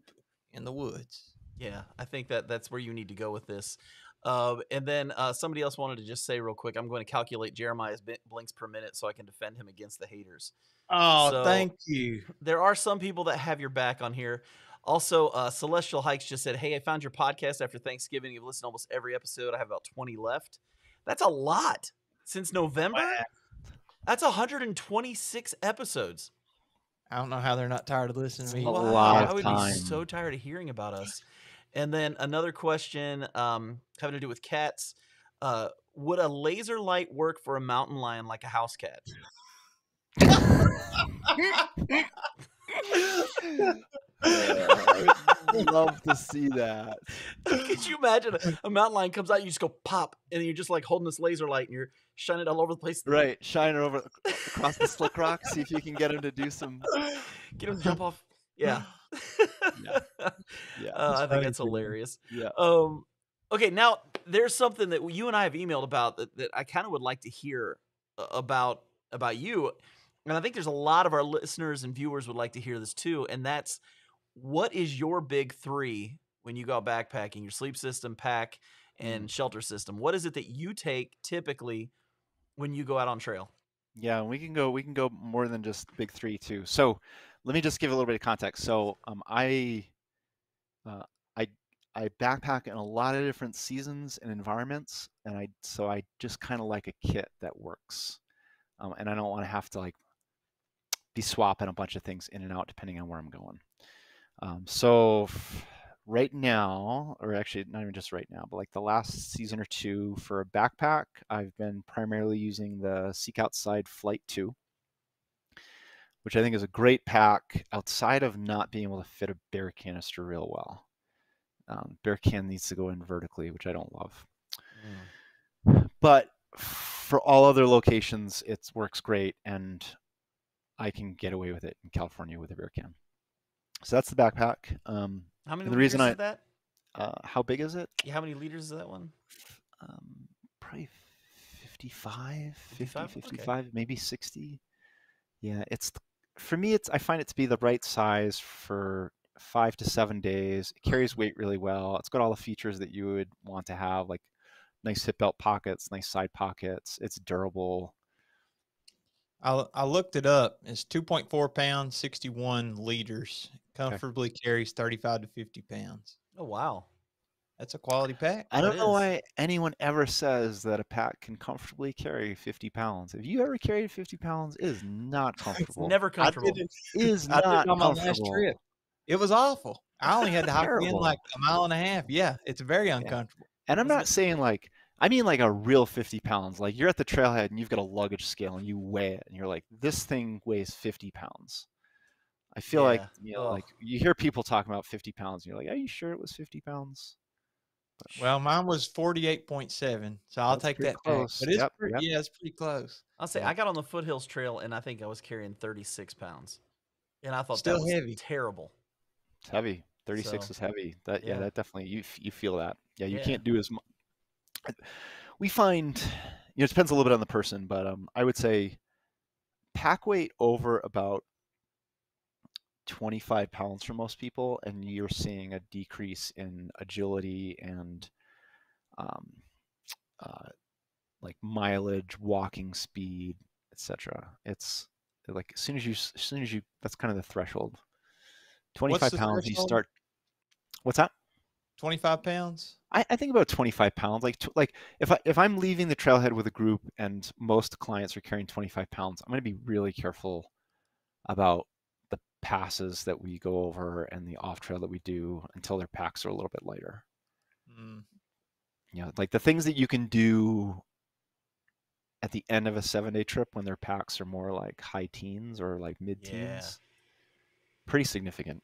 [SPEAKER 2] in the woods.
[SPEAKER 1] Yeah, I think that that's where you need to go with this. Uh, and then uh, somebody else wanted to just say real quick, I'm going to calculate Jeremiah's bi- blinks per minute so I can defend him against the haters.
[SPEAKER 2] Oh,
[SPEAKER 1] So-
[SPEAKER 2] thank you.
[SPEAKER 1] there are some people that have your back on here. Also, uh, Celestial Hikes just said, "Hey, I found your podcast after Thanksgiving. You've listened to almost every episode. I have about 20 left. That's a lot since November.
[SPEAKER 2] Wow.
[SPEAKER 1] That's 126 episodes.
[SPEAKER 2] I don't know how they're not tired of listening to me.
[SPEAKER 3] a lot of
[SPEAKER 1] I would
[SPEAKER 3] time.
[SPEAKER 1] be so tired of hearing about us. And then another question um, having to do with cats. Uh, would a laser light work for a mountain lion like a house cat? [LAUGHS]
[SPEAKER 3] I would love to see that. [LAUGHS]
[SPEAKER 1] Could you imagine a, a mountain lion comes out, you just go pop, and then you're just like holding this laser light and you're shining it all over the place.
[SPEAKER 3] Right, shine it over across the slick rock. See if you can get him to do some. [LAUGHS]
[SPEAKER 1] Get him to jump off. Yeah. [LAUGHS]
[SPEAKER 3] Yeah. Yeah, [LAUGHS]
[SPEAKER 1] Uh, I think that's hilarious.
[SPEAKER 3] yeah.
[SPEAKER 1] Um, okay, now there's something that you and I have emailed about that, that I kind of would like to hear about about you, and I think there's a lot of our listeners and viewers would like to hear this too. And that's what is your big three when you go backpacking? Your sleep system, pack, and shelter system. What is it that you take typically when you go out on trail?
[SPEAKER 3] Yeah, we can go. We can go more than just big three too. So, let me just give a little bit of context. So, um, I, uh, I, I backpack in a lot of different seasons and environments, and I so I just kind of like a kit that works, um, and I don't want to have to like be swapping a bunch of things in and out depending on where I'm going. Um, so, right now, or actually not even just right now, but like the last season or two for a backpack, I've been primarily using the Seek Outside Flight 2, which I think is a great pack outside of not being able to fit a bear canister real well. Um, bear can needs to go in vertically, which I don't love. But for all other locations, it works great, and I can get away with it in California with a bear can. So that's the backpack. Um,
[SPEAKER 1] How many
[SPEAKER 3] the
[SPEAKER 1] liters
[SPEAKER 3] reason
[SPEAKER 1] is
[SPEAKER 3] I-
[SPEAKER 1] that?
[SPEAKER 3] uh, how big is it?
[SPEAKER 1] Yeah, how many liters is that one?
[SPEAKER 3] um, probably 55, 50,
[SPEAKER 1] 55? Okay.
[SPEAKER 3] maybe 60. Yeah, it's for me. It's I find it to be the right size for five to seven days. It carries weight really well. It's got all the features that you would want to have, like nice hip belt pockets, nice side pockets. It's durable.
[SPEAKER 2] I, I looked it up. It's 2.4 pounds, 61 liters. Comfortably carries 35 to 50 pounds.
[SPEAKER 1] Oh wow.
[SPEAKER 2] That's a quality pack.
[SPEAKER 3] I don't know
[SPEAKER 1] is.
[SPEAKER 3] why anyone ever says that a pack can comfortably carry 50 pounds. If you ever carried 50 pounds, it is not [LAUGHS]
[SPEAKER 1] It's
[SPEAKER 3] comfortable.
[SPEAKER 1] never
[SPEAKER 2] I
[SPEAKER 1] comfortable.
[SPEAKER 2] did it,
[SPEAKER 3] It is [LAUGHS]
[SPEAKER 2] I did
[SPEAKER 3] not
[SPEAKER 2] it on my last
[SPEAKER 3] comfortable.
[SPEAKER 2] trip. It was awful. I only had to [LAUGHS] hike in like a mile and a half. Yeah, it's very uncomfortable.
[SPEAKER 3] And I'm
[SPEAKER 1] Wasn't
[SPEAKER 3] not
[SPEAKER 1] it-
[SPEAKER 3] saying like I mean like a real 50 pounds. Like you're at the trailhead and you've got a luggage scale and you weigh it and you're like, this thing weighs 50 pounds. I feel like you know, like you hear people talking about 50 pounds and you're like, are you sure it was 50 pounds?
[SPEAKER 2] Well, mine was forty-eight point seven, so I'll take that. Pack.
[SPEAKER 3] close.
[SPEAKER 2] But it's
[SPEAKER 3] Yep,
[SPEAKER 2] pretty,
[SPEAKER 3] yep.
[SPEAKER 2] yeah, it's pretty close.
[SPEAKER 1] I'll say
[SPEAKER 3] Yeah.
[SPEAKER 1] I got on the foothills trail and I think I was carrying 36 pounds, and I thought
[SPEAKER 2] Still
[SPEAKER 1] that was
[SPEAKER 2] heavy.
[SPEAKER 1] terrible.
[SPEAKER 3] It's heavy. 36
[SPEAKER 1] So,
[SPEAKER 3] is heavy. That yeah,
[SPEAKER 1] yeah.
[SPEAKER 3] that definitely you you feel that. Yeah, you
[SPEAKER 1] Yeah.
[SPEAKER 3] can't do as much. We find, you know, it depends a little bit on the person, but um, I would say pack weight over about 25 pounds for most people, and you're seeing a decrease in agility and um, uh, like mileage, walking speed, etc. It's like as soon as you, as soon as you, that's kind of the threshold. 25
[SPEAKER 2] the
[SPEAKER 3] pounds, you start. What's that?
[SPEAKER 2] Twenty-five pounds.
[SPEAKER 3] I, I think about 25 pounds. Like, tw- like if I if I'm leaving the trailhead with a group and most clients are carrying 25 pounds, I'm going to be really careful about passes that we go over and the off trail that we do until their packs are a little bit lighter.
[SPEAKER 2] Mm.
[SPEAKER 3] You know, like the things that you can do at the end of a seven day trip when their packs are more like high teens or like mid teens.
[SPEAKER 1] Yeah.
[SPEAKER 3] Pretty significant.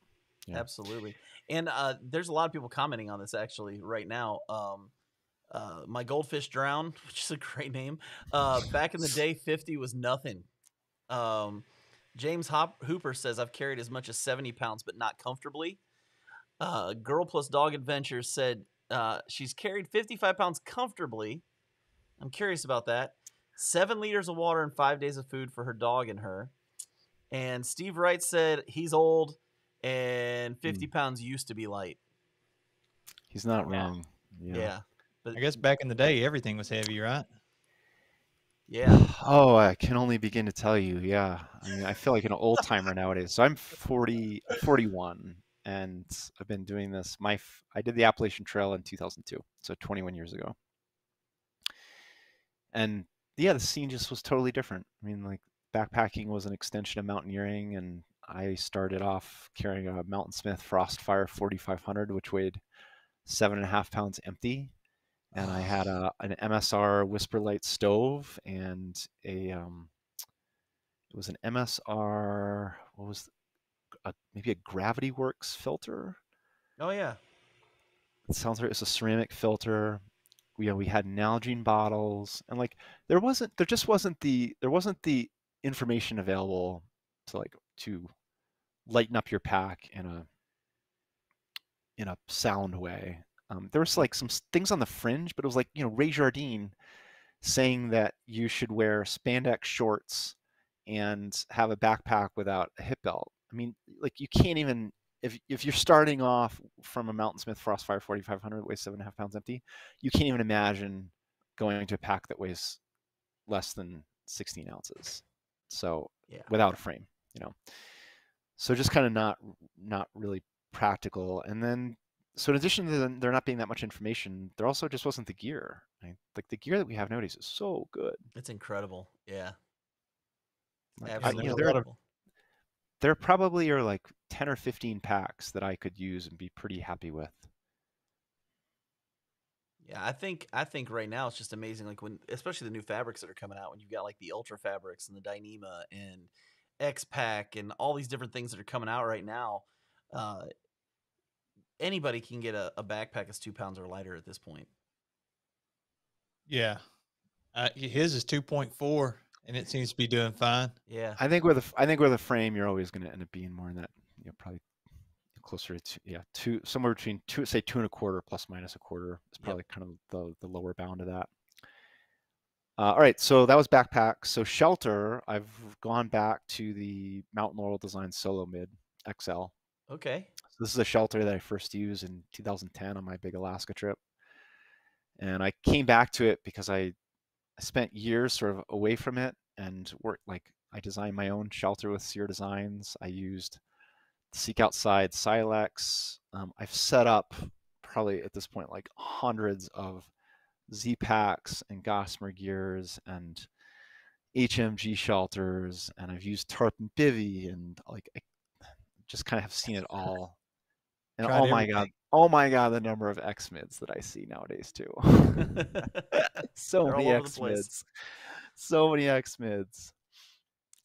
[SPEAKER 1] Absolutely. And uh, there's a lot of people commenting on this actually right now. Um, uh, my goldfish drown, [LAUGHS] which is a great name. Uh, back in the [LAUGHS] day, 50 was nothing. Um, James Hop- Hooper says I've carried as much as 70 pounds, but not comfortably. Uh, Girl plus Dog Adventure said uh, she's carried 55 pounds comfortably. I'm curious about that. Seven liters of water and five days of food for her dog and her. And Steve Wright said he's old and 50 pounds used to be light.
[SPEAKER 3] He's not
[SPEAKER 1] Yeah.
[SPEAKER 3] wrong.
[SPEAKER 1] Yeah. But
[SPEAKER 2] I guess back in the day, everything was heavy, right?
[SPEAKER 1] Yeah. [SIGHS]
[SPEAKER 3] Oh, I can only begin to tell you. Yeah. I mean, I feel like an old timer nowadays. So I'm 40, 41, and I've been doing this. My, I did the Appalachian Trail in 2002, so 21 years ago. And yeah, the scene just was totally different. I mean, like backpacking was an extension of mountaineering, and I started off carrying a Mountain Smith Frostfire 4500, which weighed seven and a half pounds empty and I had a an MSR WhisperLite stove and a um, it was an MSR what was a, maybe a Gravity Works filter.
[SPEAKER 1] Oh yeah.
[SPEAKER 3] It sounds right. It's a ceramic filter. We you know, we had Nalgene bottles and like there wasn't there just wasn't the there wasn't the information available to like to lighten up your pack in a in a sound way. Um, there was like some things on the fringe, but it was like you know Ray Jardine saying that you should wear spandex shorts and have a backpack without a hip belt. I mean, like you can't even if if you're starting off from a Mountain Smith Frostfire 4500 that weighs seven and a half pounds empty, you can't even imagine going to a pack that weighs less than 16 ounces. So
[SPEAKER 1] Yeah.
[SPEAKER 3] without a frame, you know. So just kind of not not really practical. And then so in addition to there not being that much information, there also just wasn't the gear. Right? Like the gear that we have nowadays is so good.
[SPEAKER 1] It's incredible. Yeah.
[SPEAKER 3] Like, I-
[SPEAKER 1] Absolutely
[SPEAKER 3] you know,
[SPEAKER 2] there's a lot of-
[SPEAKER 1] incredible.
[SPEAKER 3] there probably are like 10 or 15 packs that I could use and be pretty happy with.
[SPEAKER 1] Yeah, I think I think right now it's just amazing. Like when, especially the new fabrics that are coming out, when you've got like the Ultra fabrics and the Dyneema and X-Pac and all these different things that are coming out right now. Uh, anybody can get a, a backpack that's two pounds or lighter at this point.
[SPEAKER 2] Yeah. Uh, his is two point four, and it seems to be doing fine.
[SPEAKER 1] Yeah,
[SPEAKER 3] I think with a, f- I think with a frame, you're always going to end up being more in that, you know, probably closer to two, yeah, two somewhere between two, say two and a quarter plus minus a quarter is
[SPEAKER 1] Yep.
[SPEAKER 3] probably kind of the the lower bound of that. Uh, all right, so that was backpack. So shelter, I've gone back to the Mountain Laurel Design Solo Mid XL.
[SPEAKER 1] Okay.
[SPEAKER 3] So this is a shelter that I first used in 2010 on my big Alaska trip. And I came back to it because I, spent years sort of away from it and worked like I designed my own shelter with Sierra Designs. I used Seek Outside Silex. Um, I've set up probably at this point like hundreds of Z packs and Gossamer gears and HMG shelters, and I've used Tarp and Bivy, and like I just kind of have seen it all. And
[SPEAKER 2] Tried
[SPEAKER 3] oh my god, oh my god, the number of X mids that I see nowadays too. [LAUGHS] so
[SPEAKER 1] They're
[SPEAKER 3] many X mids. so many X mids.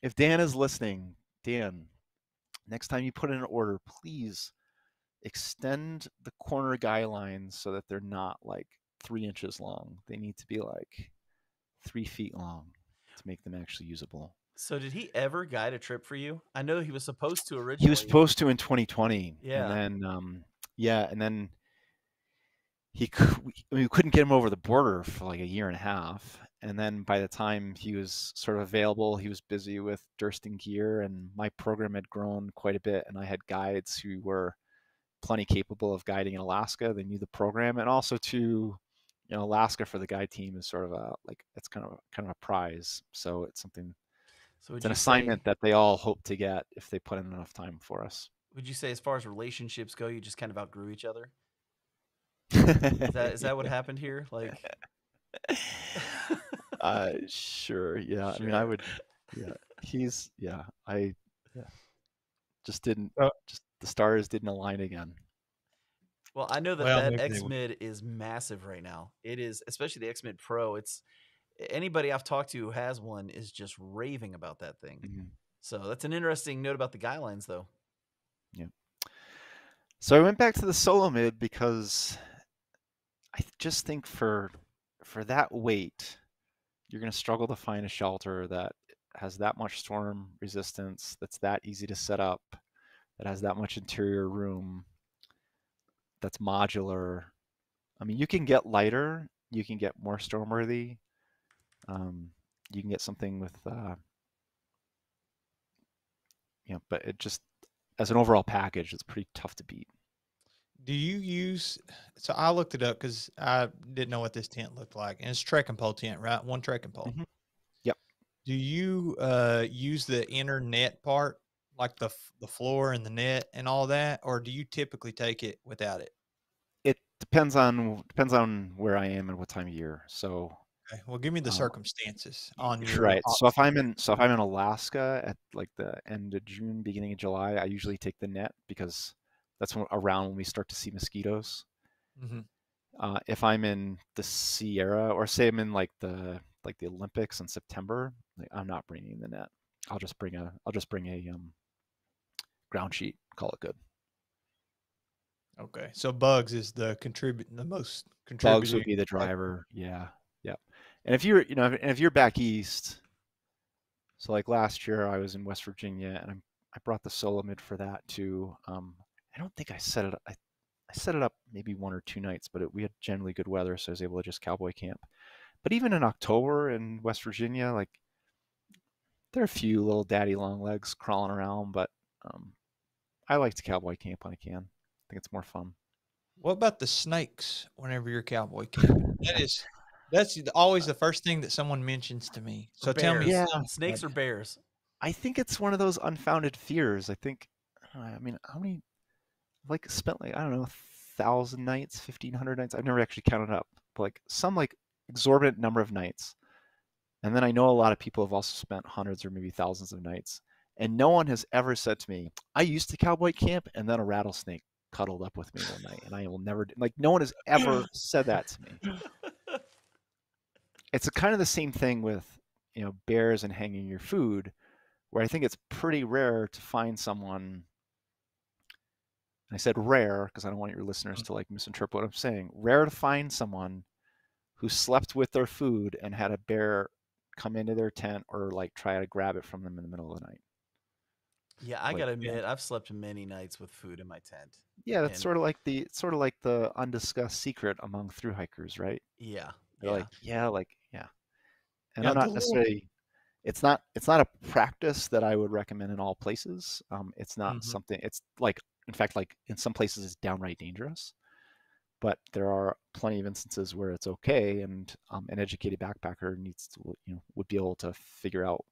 [SPEAKER 3] If Dan is listening, Dan, next time you put in an order, please extend the corner guy lines so that they're not like three inches long. They need to be like three feet long to make them actually usable.
[SPEAKER 1] So did he ever guide a trip for you? I know he was supposed to originally.
[SPEAKER 3] He was supposed to in 2020.
[SPEAKER 1] Yeah.
[SPEAKER 3] And then, um, yeah, and then he we, we couldn't get him over the border for like a year and a half. And then by the time he was sort of available, he was busy with Durston gear, and my program had grown quite a bit, and I had guides who were plenty capable of guiding in Alaska. They knew the program, and also to you know Alaska for the guide team is sort of a like it's kind of a, kind of a prize. So it's something
[SPEAKER 1] So
[SPEAKER 3] it's an
[SPEAKER 1] you say-
[SPEAKER 3] assignment that they all hope to get if they put in enough time for us.
[SPEAKER 1] would you say, as far as relationships go, you just kind of outgrew each other? Is that is that what [LAUGHS] happened here? Like, [LAUGHS]
[SPEAKER 3] uh sure yeah i mean i would yeah he's yeah i yeah just didn't
[SPEAKER 2] Uh,
[SPEAKER 3] just the stars didn't align again
[SPEAKER 1] well, I know that
[SPEAKER 2] Well,
[SPEAKER 1] that X. Mid is massive right now. It is, especially the X Mid Pro. It's anybody I've talked to who has one is just raving about that thing.
[SPEAKER 3] Mhm.
[SPEAKER 1] So that's an interesting note about the guidelines, though. Yeah.
[SPEAKER 3] So i went back to the solo mid because i just think for for that weight you're going to struggle to find a shelter that has that much storm resistance that's that easy to set up that has that much interior room that's modular i mean you can get lighter you can get more storm worthy um, you can get something with uh, you know but it just as an overall package it's pretty tough to beat
[SPEAKER 2] Do you use? So I looked it up because I didn't know what this tent looked like, and it's trekking pole tent, right? One trekking pole.
[SPEAKER 3] Mhm. Yep.
[SPEAKER 2] Do you uh use the inner net part, like the the floor and the net and all that, or do you typically take it without it?
[SPEAKER 3] it depends on depends on where i am and what time of year so
[SPEAKER 2] Okay. Well, give me the
[SPEAKER 3] Uh,
[SPEAKER 2] circumstances on your
[SPEAKER 3] right so if i'm in so if i'm in alaska at like the end of june beginning of july i usually take the net because that's when, around when we start to see mosquitoes
[SPEAKER 2] Mhm.
[SPEAKER 3] uh, if i'm in the sierra or say i'm in like the like the olympics in september like, i'm not bringing the net i'll just bring a i'll just bring a um ground sheet call it good
[SPEAKER 2] Okay. So bugs is the contribute the most contributing.
[SPEAKER 3] bugs would be the driver yeah and if you're you know and if you're back east so like last year i was in west virginia and I'm, i brought the solo mid for that too. Um i don't think i set it up i, I set it up maybe one or two nights but it, we had generally good weather so i was able to just cowboy camp. But even in october in west virginia like there are a few little daddy long legs crawling around but um i like to cowboy camp when i can. I think it's more fun.
[SPEAKER 2] What about the snakes whenever you're cowboy camping? That is that's always uh, the first thing that someone mentions to me. So
[SPEAKER 1] Or
[SPEAKER 2] tell me.
[SPEAKER 3] Yeah.
[SPEAKER 1] snakes or bears.
[SPEAKER 3] I think it's one of those unfounded fears. I think, uh, I mean, how many, like, spent like I don't know, thousand nights, fifteen hundred nights. I've never actually counted up, but like some like exorbitant number of nights. And then I know a lot of people have also spent hundreds or maybe thousands of nights, and no one has ever said to me, "I used to cowboy camp, and then a rattlesnake cuddled up with me one night, and I will never like." No one has ever said that to me. It's a kind of the same thing with you know bears and hanging your food where I think it's pretty rare to find someone. and I said rare because I don't want your listeners mm. to like misinterpret what I'm saying. Rare to find someone who slept with their food and had a bear come into their tent or like try to grab it from them in the middle of the night.
[SPEAKER 1] Yeah, I
[SPEAKER 3] Like,
[SPEAKER 1] gotta
[SPEAKER 3] yeah.
[SPEAKER 1] admit, I've slept many nights with food in my tent.
[SPEAKER 3] Yeah, that's
[SPEAKER 1] And-
[SPEAKER 3] sort of like the sort of like the undiscussed secret among through hikers, right?
[SPEAKER 1] Yeah,
[SPEAKER 3] They're
[SPEAKER 1] yeah.
[SPEAKER 3] like, yeah, like yeah. And
[SPEAKER 2] Yeah,
[SPEAKER 3] I'm not necessarily it's not it's not a practice that I would recommend in all places. Um, it's not
[SPEAKER 2] Mhm.
[SPEAKER 3] something it's like in fact like in some places it's downright dangerous. But there are plenty of instances where it's okay and um, an educated backpacker needs to you know would be able to figure out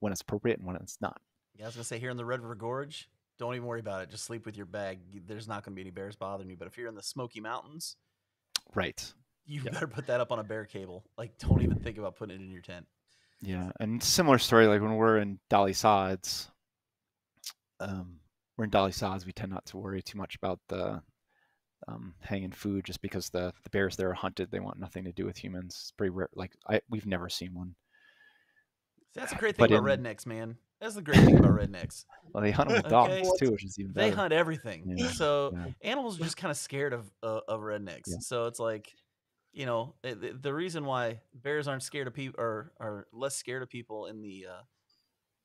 [SPEAKER 3] when it's appropriate and when it's not.
[SPEAKER 1] yeah. I was gonna say here in the Red River Gorge, don't even worry about it. Just sleep with your bag. There's not gonna be any bears bothering you. But if you're in the Smoky Mountains,
[SPEAKER 3] Right.
[SPEAKER 1] You
[SPEAKER 3] Yeah.
[SPEAKER 1] better put that up on a bear cable. Like, don't even think about putting it in your tent.
[SPEAKER 3] Yeah, and similar story like when we're in Dolly Sods, um, we're in Dolly Sods, we tend not to worry too much about the um, hanging food just because the, the bears there are hunted. They want nothing to do with humans. It's pretty rare. Like I, we've never seen one.
[SPEAKER 1] That's a great thing
[SPEAKER 3] But
[SPEAKER 1] about
[SPEAKER 3] in-
[SPEAKER 1] rednecks, man. That's the great thing about rednecks. [LAUGHS]
[SPEAKER 3] Well, they hunt them with
[SPEAKER 1] Okay.
[SPEAKER 3] dogs too, which is even
[SPEAKER 1] They hunt everything.
[SPEAKER 3] Yeah,
[SPEAKER 1] So
[SPEAKER 3] yeah.
[SPEAKER 1] animals are just kind of scared of uh, of rednecks.
[SPEAKER 3] Yeah.
[SPEAKER 1] So it's like, you know, eh, the, the reason why bears aren't scared of people or are less scared of people in the uh,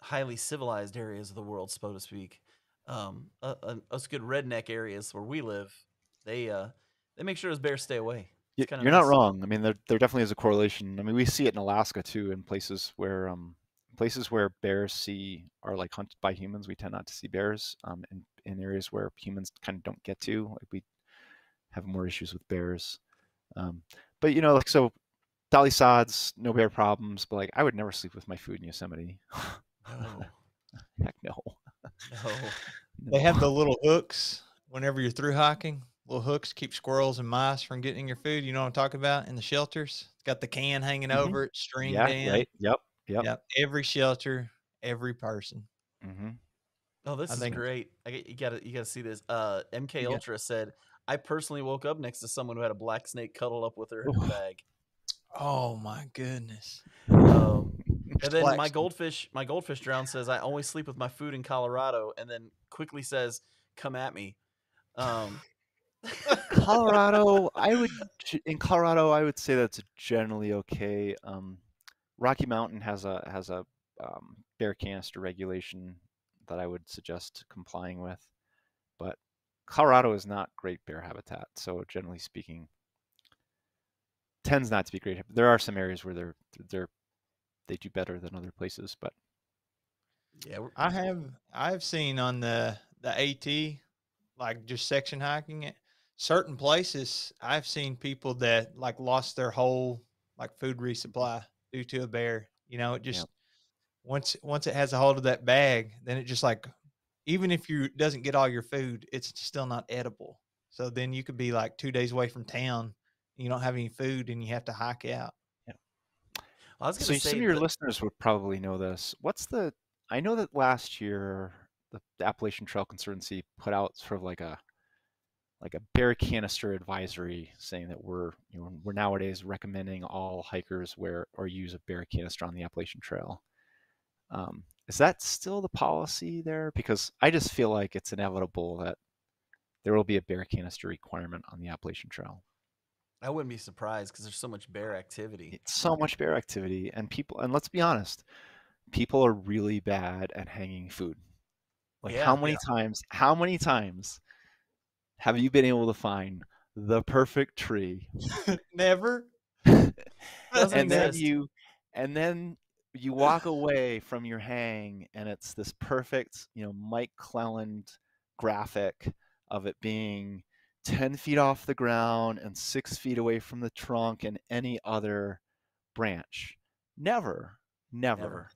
[SPEAKER 1] highly civilized areas of the world, so to speak. Um, uh, uh, us good redneck areas where we live, they uh, they make sure those bears stay away.
[SPEAKER 3] You're not wrong. I mean, there there definitely is a correlation. I mean, we see it in Alaska too, in places where um places where bears see are like hunted by humans. We tend not to see bears. Um, in in areas where humans kind of don't get to, like we have more issues with bears. Um, but you know, like so, Dolly sods, no bear problems. But like, I would never sleep with my food in Yosemite.
[SPEAKER 1] No, [LAUGHS]
[SPEAKER 3] Heck no. [LAUGHS]
[SPEAKER 1] no.
[SPEAKER 2] They have the little hooks whenever you're through hiking. Little hooks keep squirrels and mice from getting your food. You know what I'm talking about in the shelters. It's got the can hanging
[SPEAKER 3] Mhm.
[SPEAKER 2] over it, string
[SPEAKER 3] yeah,
[SPEAKER 2] down.
[SPEAKER 3] right. Yep. Yep.
[SPEAKER 2] Yep. Every shelter, every person.
[SPEAKER 3] Mm -hmm.
[SPEAKER 1] Oh, this
[SPEAKER 2] I
[SPEAKER 1] is
[SPEAKER 2] think-
[SPEAKER 1] great. I get, you got to you got to see this. Uh, MK
[SPEAKER 2] You got-
[SPEAKER 1] Ultra said, "I personally woke up next to someone who had a black snake cuddled up with her in her bag."
[SPEAKER 2] Oh my goodness.
[SPEAKER 1] Um, and then my goldfish, my goldfish drown says, "I always sleep with my food in Colorado," and then quickly says, "Come at me." Um, [LAUGHS]
[SPEAKER 3] Colorado, I would in Colorado, I would say that's generally okay. Um, Rocky Mountain has a has a um, bear canister regulation that I would suggest complying with, but Colorado is not great bear habitat. So generally speaking, tends not to be great. There are some areas where they're they're they do better than other places, but
[SPEAKER 1] yeah,
[SPEAKER 2] I have I've seen on the the AT, like just section hiking it, certain places I've seen people that like lost their whole like food resupply due to a bear. You know, it just once once it has a hold of that bag, then it just like even if you doesn't get all your food, it's still not edible. So then you could be like two days away from town, you don't have any food, and you have to hike out.
[SPEAKER 1] I was
[SPEAKER 3] So
[SPEAKER 1] going to
[SPEAKER 3] some
[SPEAKER 1] say
[SPEAKER 3] of your
[SPEAKER 1] that-
[SPEAKER 3] listeners would probably know this. What's the? I know that last year the, the Appalachian Trail Conservancy put out sort of like a like a bear canister advisory, saying that we're you know we're nowadays recommending all hikers wear or use a bear canister on the Appalachian Trail. Um, is that still the policy there? Because I just feel like it's inevitable that there will be a bear canister requirement on the Appalachian Trail.
[SPEAKER 1] I wouldn't be surprised because there's so much bear activity.
[SPEAKER 3] It's so much bear activity and people and let's be honest people are really bad at hanging food like
[SPEAKER 1] Yeah.
[SPEAKER 3] how many times how many times have you been able to find the perfect tree [LAUGHS]
[SPEAKER 2] Never. [LAUGHS]
[SPEAKER 3] And then you and then you walk away from your hang and it's this perfect you know Mike Clelland graphic of it being 10 feet off the ground and six feet away from the trunk and any other branch never never,
[SPEAKER 1] Never.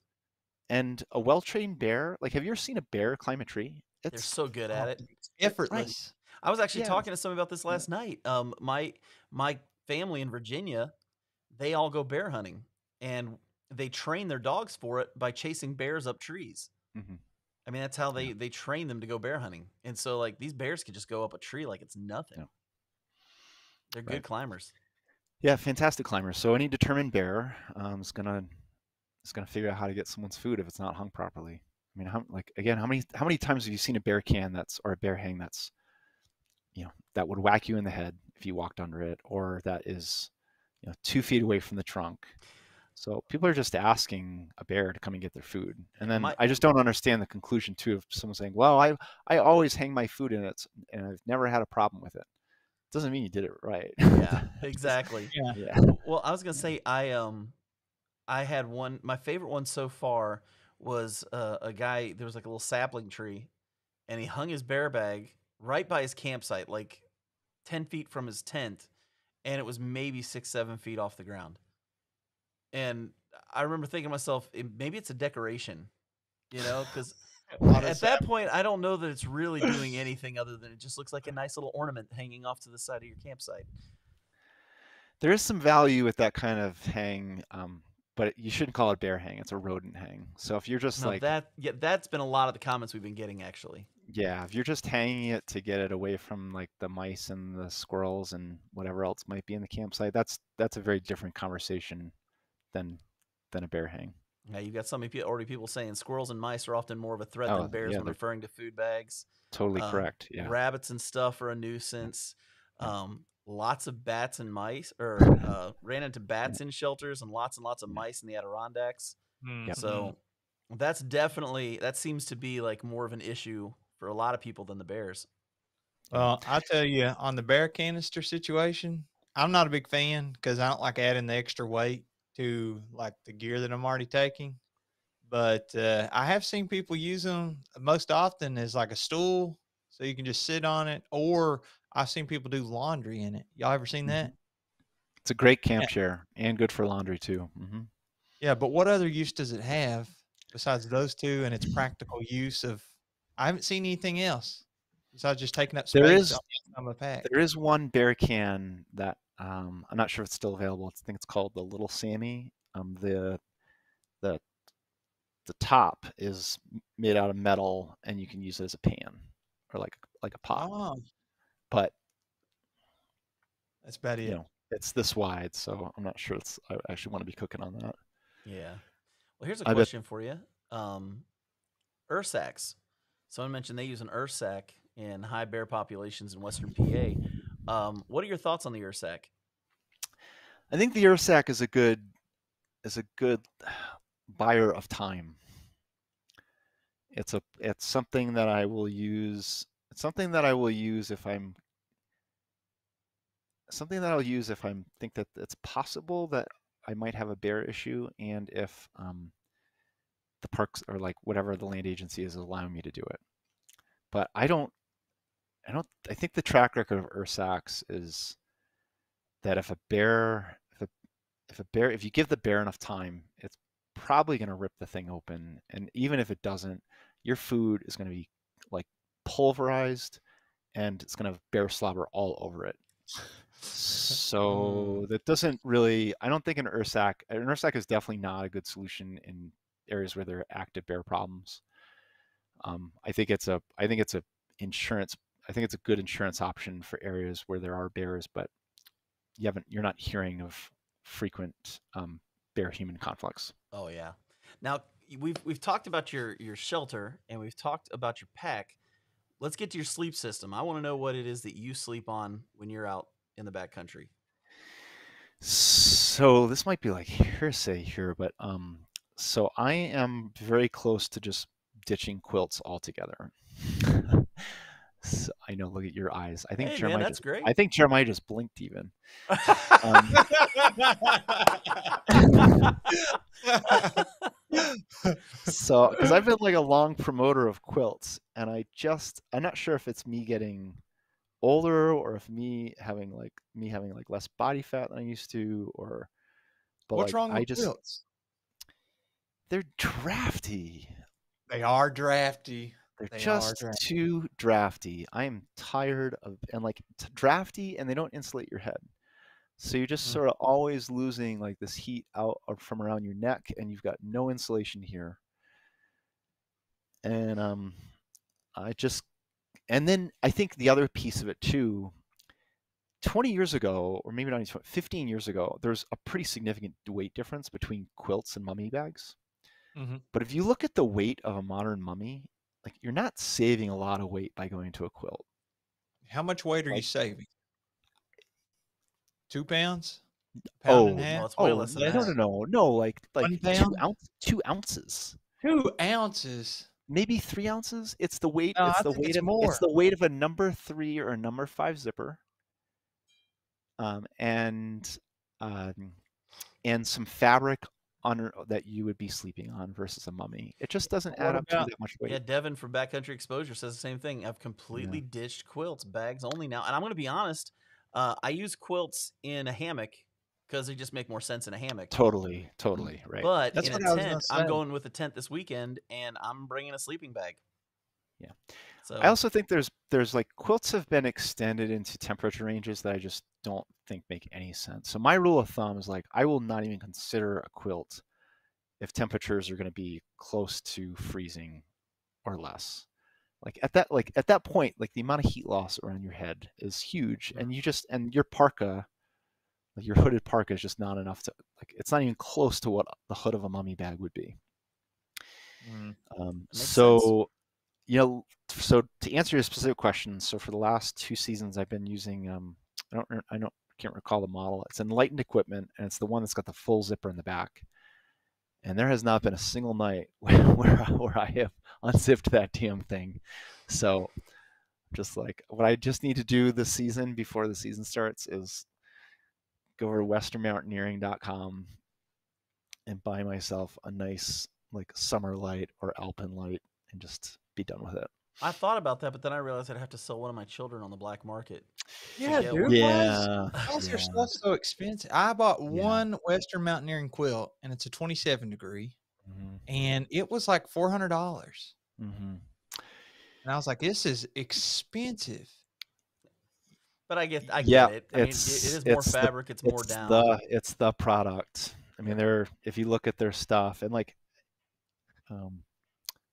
[SPEAKER 3] and a well-trained bear like have you ever seen a bear climb a tree
[SPEAKER 1] They're
[SPEAKER 3] it's
[SPEAKER 1] so good at it.
[SPEAKER 2] it's effortless.
[SPEAKER 1] I was actually
[SPEAKER 3] Yeah.
[SPEAKER 1] talking to somebody about this last night. Um, my my family in Virginia, they all go bear hunting, and they train their dogs for it by chasing bears up trees.
[SPEAKER 3] Mhm.
[SPEAKER 1] I mean, that's how they they train them to go bear hunting. And so, like, these bears could just go up a tree like it's nothing.
[SPEAKER 3] Yeah.
[SPEAKER 1] They're good climbers.
[SPEAKER 3] Yeah, fantastic climbers. So any determined bear um, is gonna is gonna figure out how to get someone's food if it's not hung properly. I mean, how like again, how many how many times have you seen a bear can that's or a bear hang that's you know that would whack you in the head if you walked under it, or that is you know two feet away from the trunk. So people are just asking a bear to come and get their food, and then
[SPEAKER 1] My-
[SPEAKER 3] I just don't understand the conclusion too of someone saying, "Well, I I always hang my food in it, and I've never had a problem with it." Doesn't mean you did it right.
[SPEAKER 1] Yeah, [LAUGHS] exactly.
[SPEAKER 2] Yeah.
[SPEAKER 3] yeah. [LAUGHS]
[SPEAKER 1] Well, I was gonna say I um I had one. My favorite one so far was uh, a guy. There was like a little sapling tree, and he hung his bear bag right by his campsite, like ten feet from his tent, and it was maybe six, seven feet off the ground. And I remember thinking to myself, "Eh, maybe it's a decoration, you know, because [LAUGHS] at that point, I don't know that it's really doing anything other than it just looks like a nice little ornament hanging off to the side of your campsite.
[SPEAKER 3] There is some value with that kind of hang, um, but you shouldn't call it bear hang. It's a rodent hang. So if you're just
[SPEAKER 1] No,
[SPEAKER 3] like,
[SPEAKER 1] that yeah, that's been a lot of the comments we've been getting actually.
[SPEAKER 3] yeah, if you're just hanging it to get it away from like the mice and the squirrels and whatever else might be in the campsite, that's that's a very different conversation than than a bear hang.
[SPEAKER 1] Yeah, you've got so many people, already people saying squirrels and mice are often more of a threat
[SPEAKER 3] Oh,
[SPEAKER 1] than bears
[SPEAKER 3] yeah,
[SPEAKER 1] when referring to food bags.
[SPEAKER 3] Totally
[SPEAKER 1] Um,
[SPEAKER 3] correct. Yeah.
[SPEAKER 1] Rabbits and stuff are a nuisance. Um, lots of bats and mice, or [LAUGHS] uh, ran into bats in shelters, and lots and lots of mice in the Adirondacks.
[SPEAKER 2] Mhm.
[SPEAKER 1] So that's definitely that seems to be like more of an issue for a lot of people than the bears.
[SPEAKER 2] Well, I tell you, on the bear canister situation, I'm not a big fan because I don't like adding the extra weight to like the gear that I'm already taking. But uh, I have seen people use them most often as like a stool, so you can just sit on it. Or I've seen people do laundry in it. Y'all ever seen that?
[SPEAKER 3] It's a great camp chair and good for laundry too. hmm
[SPEAKER 2] Yeah, but what other use does it have besides those two and its practical use of? I haven't seen anything else besides just taking up space
[SPEAKER 3] There is-
[SPEAKER 2] on the outside of a pack.
[SPEAKER 3] There is one bear can that um, I'm not sure if it's still available. I think it's called the Little Sammy. Um, the the the top is made out of metal, and you can use it as a pan or like like a pot.
[SPEAKER 2] Oh,
[SPEAKER 3] But
[SPEAKER 2] that's about it.
[SPEAKER 3] you know, it's this wide, so I'm not sure it's. I actually want to be cooking on that.
[SPEAKER 1] Yeah. Well, here's a
[SPEAKER 3] I bet-
[SPEAKER 1] question for you. Um, Ursacks. Someone mentioned they use an Ursack in high bear populations in western PA. Um, what are your thoughts on the Ursack?
[SPEAKER 3] I think the Ursack is a good is a good buyer of time. It's a it's something that I will use. It's something that I will use if I'm something that I'll use if I'm think that it's possible that I might have a bear issue and if um, the parks or like whatever the land agency is allowing me to do it. But I don't I don't I think the track record of Ursacks is that if a bear if a if a bear if you give the bear enough time, it's probably going to rip the thing open and even if it doesn't, your food is going to be like pulverized and it's going to have bear slobber all over it. So [LAUGHS] that doesn't really I don't think an Ursack an Ursack is definitely not a good solution in areas where there are active bear problems. Um, I think it's a I think it's a insurance I think it's a good insurance option for areas where there are bears, but you haven't you're not hearing of frequent um, bear human conflicts.
[SPEAKER 1] Oh yeah. Now we've we've talked about your your shelter and we've talked about your pack. Let's get to your sleep system. I want to know what it is that you sleep on when you're out in the backcountry.
[SPEAKER 3] So this might be like hearsay here, but um, so I am very close to just ditching quilts altogether. [LAUGHS] so, I know. Look at your eyes. I think
[SPEAKER 1] Hey, man,
[SPEAKER 3] Jeremiah.
[SPEAKER 1] that's
[SPEAKER 3] just,
[SPEAKER 1] great.
[SPEAKER 3] I think Jeremiah just blinked even. Um, so because I've been like a long promoter of quilts, and I just I'm not sure if it's me getting older or if me having like me having like less body fat than I used to, or but
[SPEAKER 2] What's
[SPEAKER 3] like,
[SPEAKER 2] wrong with
[SPEAKER 3] I just
[SPEAKER 2] quilts?
[SPEAKER 3] they're drafty.
[SPEAKER 2] They are drafty.
[SPEAKER 3] They're
[SPEAKER 2] They
[SPEAKER 3] just
[SPEAKER 2] drafty.
[SPEAKER 3] too drafty. I am tired of and like drafty, and they don't insulate your head. So you're just
[SPEAKER 2] Mm.
[SPEAKER 3] sort of always losing like this heat out from around your neck, and you've got no insulation here. And um, I just, and then I think the other piece of it too. 20 years ago, or maybe not even 15 years ago, there's a pretty significant weight difference between quilts and mummy bags.
[SPEAKER 2] Mhm.
[SPEAKER 3] But if you look at the weight of a modern mummy, like you're not saving a lot of weight by going to a quilt.
[SPEAKER 2] How much weight are you saving? Two pounds? Pound
[SPEAKER 3] Oh.
[SPEAKER 1] No,
[SPEAKER 3] Oh
[SPEAKER 1] less than
[SPEAKER 3] yeah, no, no, no, no! Like like two ounce, two ounces,
[SPEAKER 2] Two ounces.
[SPEAKER 3] maybe three ounces. It's the weight.
[SPEAKER 2] No,
[SPEAKER 3] it's
[SPEAKER 2] I
[SPEAKER 3] the weight
[SPEAKER 2] it's
[SPEAKER 3] of
[SPEAKER 2] more.
[SPEAKER 3] it's the weight of a number three or a number five zipper, um, and um, and some fabric on that you would be sleeping on versus a mummy. It just doesn't
[SPEAKER 2] What
[SPEAKER 3] add up
[SPEAKER 2] about-
[SPEAKER 3] to that much weight.
[SPEAKER 1] Yeah, Devin from Backcountry Exposure says the same thing. I've completely ditched quilts, bags only now. And I'm going to be honest, uh, I use quilts in a hammock because they just make more sense in a hammock.
[SPEAKER 3] Totally, totally right.
[SPEAKER 1] But
[SPEAKER 2] That's
[SPEAKER 1] in
[SPEAKER 2] what
[SPEAKER 1] a
[SPEAKER 2] I
[SPEAKER 1] tent, I'm going with a tent this weekend, and I'm bringing a sleeping bag.
[SPEAKER 3] Yeah.
[SPEAKER 1] So
[SPEAKER 3] I also think there's there's like quilts have been extended into temperature ranges that I just don't think make any sense. So my rule of thumb is like I will not even consider a quilt if temperatures are going to be close to freezing or less. Like at that like at that point like the amount of heat loss around your head is huge and you just and your parka Like your hooded parka is just not enough to like. It's not even close to what the hood of a mummy bag would be.
[SPEAKER 2] Mm.
[SPEAKER 3] Um,
[SPEAKER 1] Makes sense.
[SPEAKER 3] You know, so to answer your specific question, so for the last two seasons, I've been using. Um, I don't. I don't. Can't recall the model. It's enlightened equipment, and it's the one that's got the full zipper in the back. And there has not been a single night [LAUGHS] where where I, where I have unzipped that damn thing. So, just like what I just need to do this season before the season starts is go over to westernmountaineering.com and buy myself a nice like summer light or alpine light and just be done with it.
[SPEAKER 1] I thought about that, but then I realized I'd have to sell one of my children on the black market.
[SPEAKER 2] Yeah,
[SPEAKER 1] get
[SPEAKER 2] dude.
[SPEAKER 1] one.
[SPEAKER 3] Yeah.
[SPEAKER 2] Why is their
[SPEAKER 3] yeah.
[SPEAKER 2] stuff so expensive? I bought
[SPEAKER 3] Yeah.
[SPEAKER 2] one Western Mountaineering quilt, and it's a 27 degree,
[SPEAKER 3] Mhm,
[SPEAKER 2] and it was like four hundred dollars.
[SPEAKER 3] mhm.
[SPEAKER 2] And I was like, "This is expensive."
[SPEAKER 1] But I get, I
[SPEAKER 3] Yeah,
[SPEAKER 1] get it. I mean, it, it
[SPEAKER 3] it's-
[SPEAKER 1] more
[SPEAKER 3] it's the-
[SPEAKER 1] fabric. it's more
[SPEAKER 3] it's
[SPEAKER 1] down.
[SPEAKER 3] the it's the product. I mean, they're if you look at their stuff and like, um,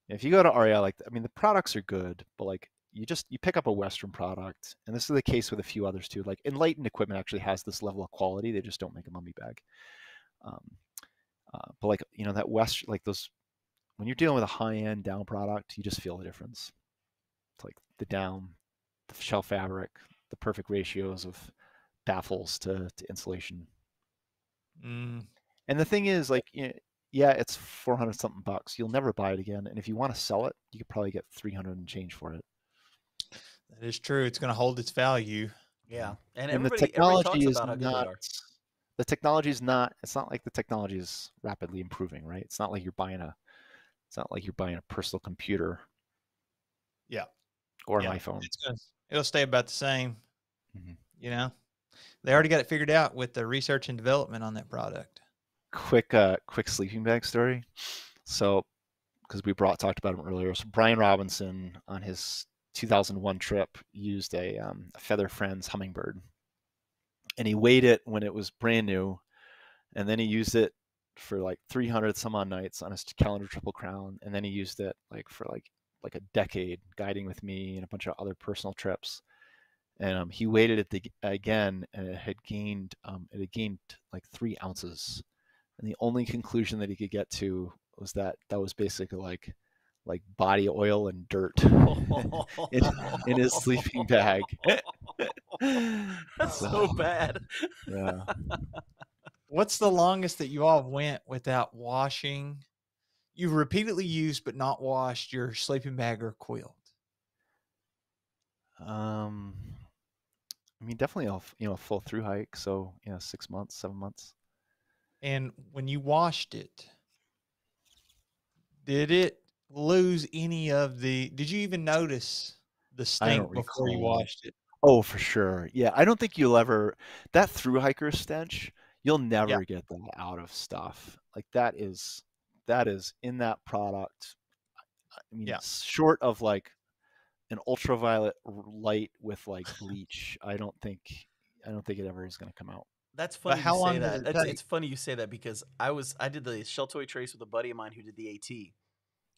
[SPEAKER 3] if you go to Aria, like I mean, the products are good, but like you just you pick up a Western product, and this is the case with a few others too. Like Enlightened Equipment actually has this level of quality; they just don't make a mummy bag. Um, uh, but like you know that West like those when you're dealing with a high end down product, you just feel the difference. It's like the down, the shell fabric, the perfect ratios of baffles to, to insulation.
[SPEAKER 2] Mm,
[SPEAKER 3] And the thing is, like, y- yeah, it's 400 something bucks. You'll never buy it again. And if you want to sell it, you could probably get 300 and change for it.
[SPEAKER 2] that is true. It's going to hold its value.
[SPEAKER 1] yeah, and,
[SPEAKER 3] And the
[SPEAKER 1] everybody, everybody
[SPEAKER 3] technology is
[SPEAKER 1] about how good
[SPEAKER 3] not. The technology is not. It's not like the technology is rapidly improving, right? It's not like you're buying a. It's not like you're buying a personal computer.
[SPEAKER 2] Yeah.
[SPEAKER 3] Or an iPhone.
[SPEAKER 2] It's gonna, it'll stay about the same.
[SPEAKER 3] Mhm.
[SPEAKER 2] You know, they already got it figured out with the research and development on that product.
[SPEAKER 3] Quick uh quick sleeping bag story. So because we brought talked about him earlier so brian robinson on his 2001 trip used a, um, a Feathered Friends hummingbird. And he weighed it when it was brand new and then he used it for like 300 some odd nights on his calendar triple crown and then he used it like for like like a decade guiding with me and a bunch of other personal trips. And um, he weighed it again and it had gained um, it had gained like three ounces and the only conclusion that he could get to was that that was basically like like body oil and dirt [LAUGHS] in, in his sleeping bag [LAUGHS]
[SPEAKER 1] That's so bad.
[SPEAKER 3] yeah [LAUGHS]
[SPEAKER 2] What's the longest that you all went without washing? You've repeatedly used but not washed your sleeping bag or quilt.
[SPEAKER 3] um i mean definitely a you know a full through hike so you know six months seven months
[SPEAKER 2] And when you washed it, did it lose any of the? Did you even notice the stink before you washed it?
[SPEAKER 3] oh for sure yeah i don't think you'll ever that through hiker stench you'll never get that out of stuff like that is that is in that product i mean
[SPEAKER 2] Yeah.
[SPEAKER 3] short of like an ultraviolet light with like bleach i don't think i don't think it ever is going to come out
[SPEAKER 1] That's
[SPEAKER 2] But
[SPEAKER 1] funny
[SPEAKER 2] how
[SPEAKER 1] you
[SPEAKER 2] long
[SPEAKER 1] say that.
[SPEAKER 2] it
[SPEAKER 1] It's, it's funny you say that because I was I did the Sheltowee Trace with a buddy of mine who did the AT,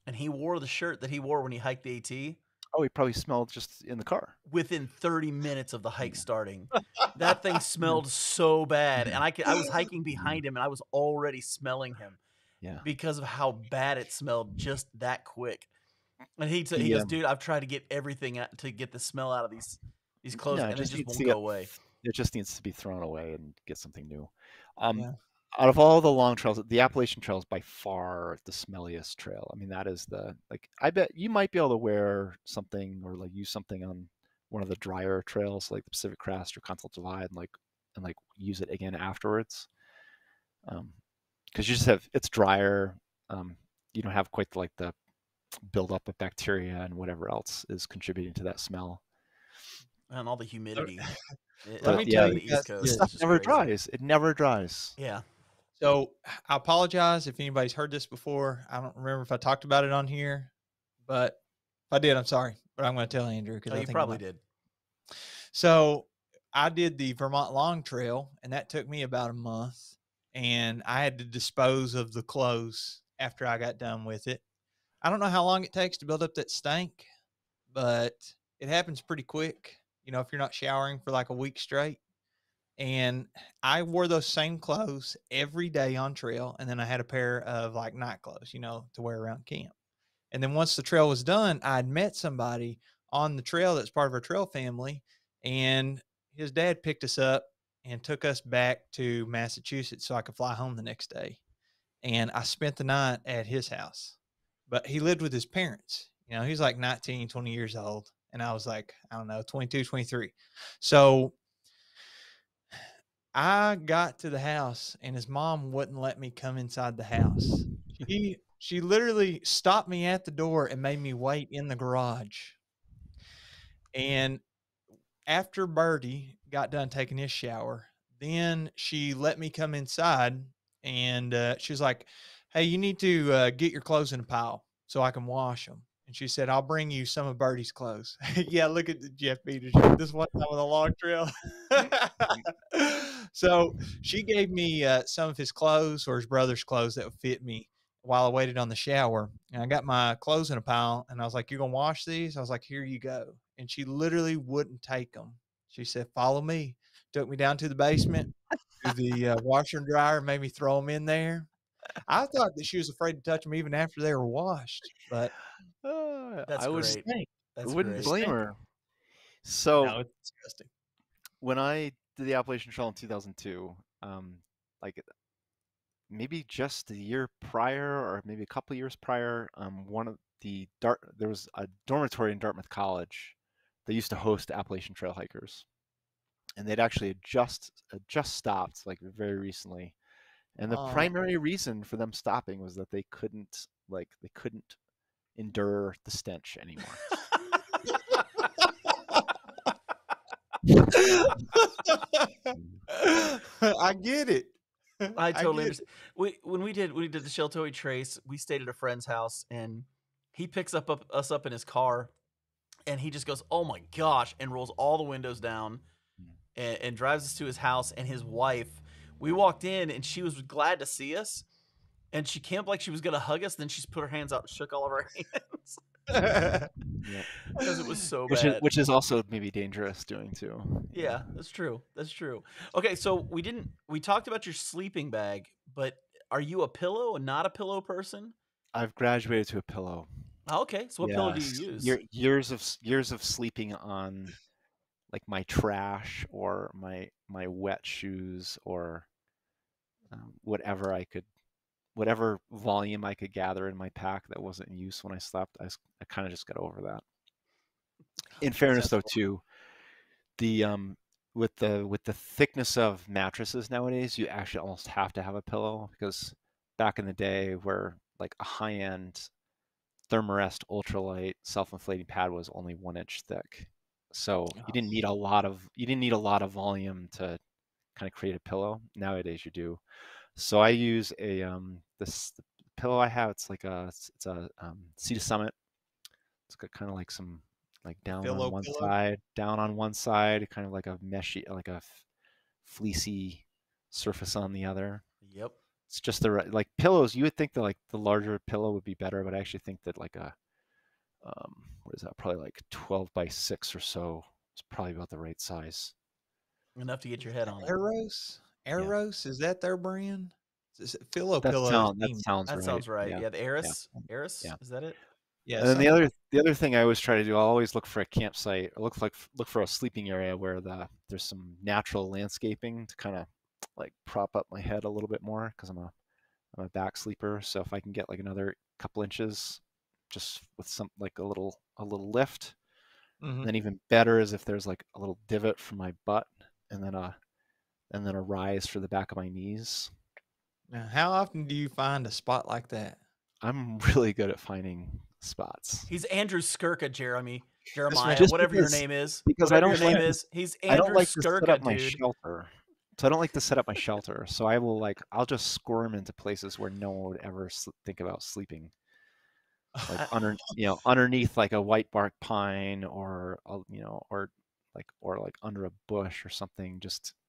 [SPEAKER 1] and he wore the shirt that he wore when he hiked the AT.
[SPEAKER 3] oh he probably smelled just in the car
[SPEAKER 1] Within 30 minutes of the hike starting, that thing [LAUGHS] smelled so bad, and I could, I was [LAUGHS] hiking behind him, and I was already smelling him
[SPEAKER 3] yeah
[SPEAKER 1] because of how bad it smelled just that quick. And he t- he
[SPEAKER 3] He,
[SPEAKER 1] goes, dude, I've tried to get everything out to get the smell out of these these clothes,
[SPEAKER 3] Yeah, it
[SPEAKER 1] and it
[SPEAKER 3] just
[SPEAKER 1] just won't go away.
[SPEAKER 3] It just needs to be thrown away and get something new. Um
[SPEAKER 2] Yeah.
[SPEAKER 3] out of all the long trails the appalachian trail is by far the smelliest trail. I mean that is the like i bet you might be able to wear something or like use something on one of the drier trails like the pacific crest or continental divide and like and like use it again afterwards. Um because you just have it's drier um you don't have quite like the buildup of bacteria and whatever else is contributing to that smell
[SPEAKER 1] And all the humidity. It-
[SPEAKER 2] Let me
[SPEAKER 1] on
[SPEAKER 2] tell
[SPEAKER 1] the
[SPEAKER 2] you
[SPEAKER 1] East Coast
[SPEAKER 3] stuff never
[SPEAKER 1] crazy.
[SPEAKER 3] dries it never dries
[SPEAKER 1] Yeah.
[SPEAKER 2] So I apologize if anybody's heard this before. I don't remember if I talked about it on here, but if I did, I'm sorry. But I'm going to tell Andrew because
[SPEAKER 1] Oh,
[SPEAKER 2] I
[SPEAKER 1] you
[SPEAKER 2] think
[SPEAKER 1] probably
[SPEAKER 2] about-
[SPEAKER 1] did.
[SPEAKER 2] So I did the Vermont Long Trail, and that took me about a month. And I had to dispose of the clothes after I got done with it. I don't know how long it takes to build up that stank, but it happens pretty quick. You know, if you're not showering for like a week straight, and I wore those same clothes every day on trail, and then I had a pair of like night clothes, you know, to wear around camp. And then once the trail was done, I'd met somebody on the trail that's part of our trail family, and his dad picked us up and took us back to Massachusetts so I could fly home the next day. And I spent the night at his house, but he lived with his parents. You know, he's like 19, 20 years old. And I was like, I don't know, 22, 23. So I got to the house and his mom wouldn't let me come inside the house. She she literally stopped me at the door and made me wait in the garage. And after Birdie got done taking his shower, then she let me come inside and uh, she was like, Hey, you need to uh, get your clothes in a pile so I can wash them. And she said, I'll bring you some of Birdie's clothes. [LAUGHS] yeah, look at the Jeff Peters. This one time on the log trail. [LAUGHS] so she gave me uh, some of his clothes or his brother's clothes that would fit me while I waited on the shower. And I got my clothes in a pile and I was like, You're going to wash these? I was like, Here you go. And she literally wouldn't take them. She said, Follow me. Took me down to the basement, to the uh, washer and dryer, made me throw them in there. I thought that she was afraid to touch them even after they were washed, but
[SPEAKER 1] That's
[SPEAKER 3] I would,
[SPEAKER 1] great. That's
[SPEAKER 3] wouldn't
[SPEAKER 1] great.
[SPEAKER 3] blame her. So
[SPEAKER 2] no,
[SPEAKER 3] when I did the Appalachian Trail in 2002, um, like maybe just a year prior, or maybe a couple years prior, um, one of the Dart there was a dormitory in Dartmouth College that used to host Appalachian Trail hikers, and they'd actually just just stopped like very recently, and the
[SPEAKER 2] Oh.
[SPEAKER 3] primary reason for them stopping was that they couldn't like they couldn't endure the stench anymore.
[SPEAKER 2] I get it.
[SPEAKER 1] I totally
[SPEAKER 2] get it.
[SPEAKER 1] understand. We when we did when we did the Sheltowee Trace, we stayed at a friend's house, and he picks up, up us up in his car, and he just goes, "Oh my gosh!" and rolls all the windows down,
[SPEAKER 3] Mm.
[SPEAKER 1] and, and drives us to his house. And his wife, we walked in, and she was glad to see us, and she camped like she was gonna hug us. Then she's put her hands out, and shook all of our [LAUGHS] hands because [LAUGHS] it was so
[SPEAKER 3] which
[SPEAKER 1] bad.
[SPEAKER 3] is which is also maybe dangerous doing too.
[SPEAKER 1] Yeah, that's true. That's true. Okay, so we didn't we talked about your sleeping bag, but are you a pillow and not a pillow person?
[SPEAKER 3] I've graduated to a pillow.
[SPEAKER 1] Oh, okay, so what pillow do you use?
[SPEAKER 3] Year, years of years of sleeping on like my trash or my my wet shoes or um, whatever I could whatever volume I could gather in my pack that wasn't in use when I slept. I kind of just got over that. In fairness, though, too, the um with the with the thickness of mattresses nowadays, you actually almost have to have a pillow because back in the day, where like a high end Thermarest ultralight self-inflating pad was only one inch thick, so you didn't need a lot of you didn't need a lot of volume to kind of create a pillow. Nowadays, you do. So I use a um this the pillow I have. It's like a it's, a um, Sea to Summit. It's got kind of like some like down
[SPEAKER 2] Pillow
[SPEAKER 3] on one
[SPEAKER 2] pillow?
[SPEAKER 3] side, down on one side, kind of like a meshy, like a fleecy surface on the other.
[SPEAKER 1] Yep.
[SPEAKER 3] It's just the right like pillows. You would think that like the larger pillow would be better, but I actually think that like a um what is that? Probably like twelve by six or so It's probably about the right size.
[SPEAKER 1] Enough to get your head on it.
[SPEAKER 2] Aeros? Aeros? Is that their brand? Philo
[SPEAKER 3] That
[SPEAKER 2] Pillow?
[SPEAKER 3] sound that sounds
[SPEAKER 1] That
[SPEAKER 3] right.
[SPEAKER 1] sounds right.
[SPEAKER 3] Yeah.
[SPEAKER 1] Yeah, the Aeros. Aeros,
[SPEAKER 3] Yeah.
[SPEAKER 1] is that it?
[SPEAKER 2] Yeah.
[SPEAKER 3] and then the other the other thing I always try to do, I'll always look for a campsite or look like look for a sleeping area where the there's some natural landscaping to kind of like prop up my head a little bit more because I'm a I'm a back sleeper. So if I can get like another couple inches, just with some like a little a little lift,
[SPEAKER 2] Mhm.
[SPEAKER 3] then even better is if there's like a little divot for my butt and then a and then a rise for the back of my knees.
[SPEAKER 2] Now, how often do you find a spot like that?
[SPEAKER 3] I'm really good at finding spots.
[SPEAKER 1] He's Andrew Skurka, Jeremy. Jeremiah,
[SPEAKER 3] Just
[SPEAKER 1] whatever your name is.
[SPEAKER 3] because I don't
[SPEAKER 1] your name
[SPEAKER 3] like to-
[SPEAKER 1] is. He's
[SPEAKER 3] I don't like to set
[SPEAKER 1] Skurka,
[SPEAKER 3] up my
[SPEAKER 1] dude.
[SPEAKER 3] shelter. So I don't like to set up my shelter. So I will like I'll just squirm into places where no one would ever sl- think about sleeping, like under [LAUGHS] you know underneath like a white bark pine or a, you know or like or like under a bush or something. Just like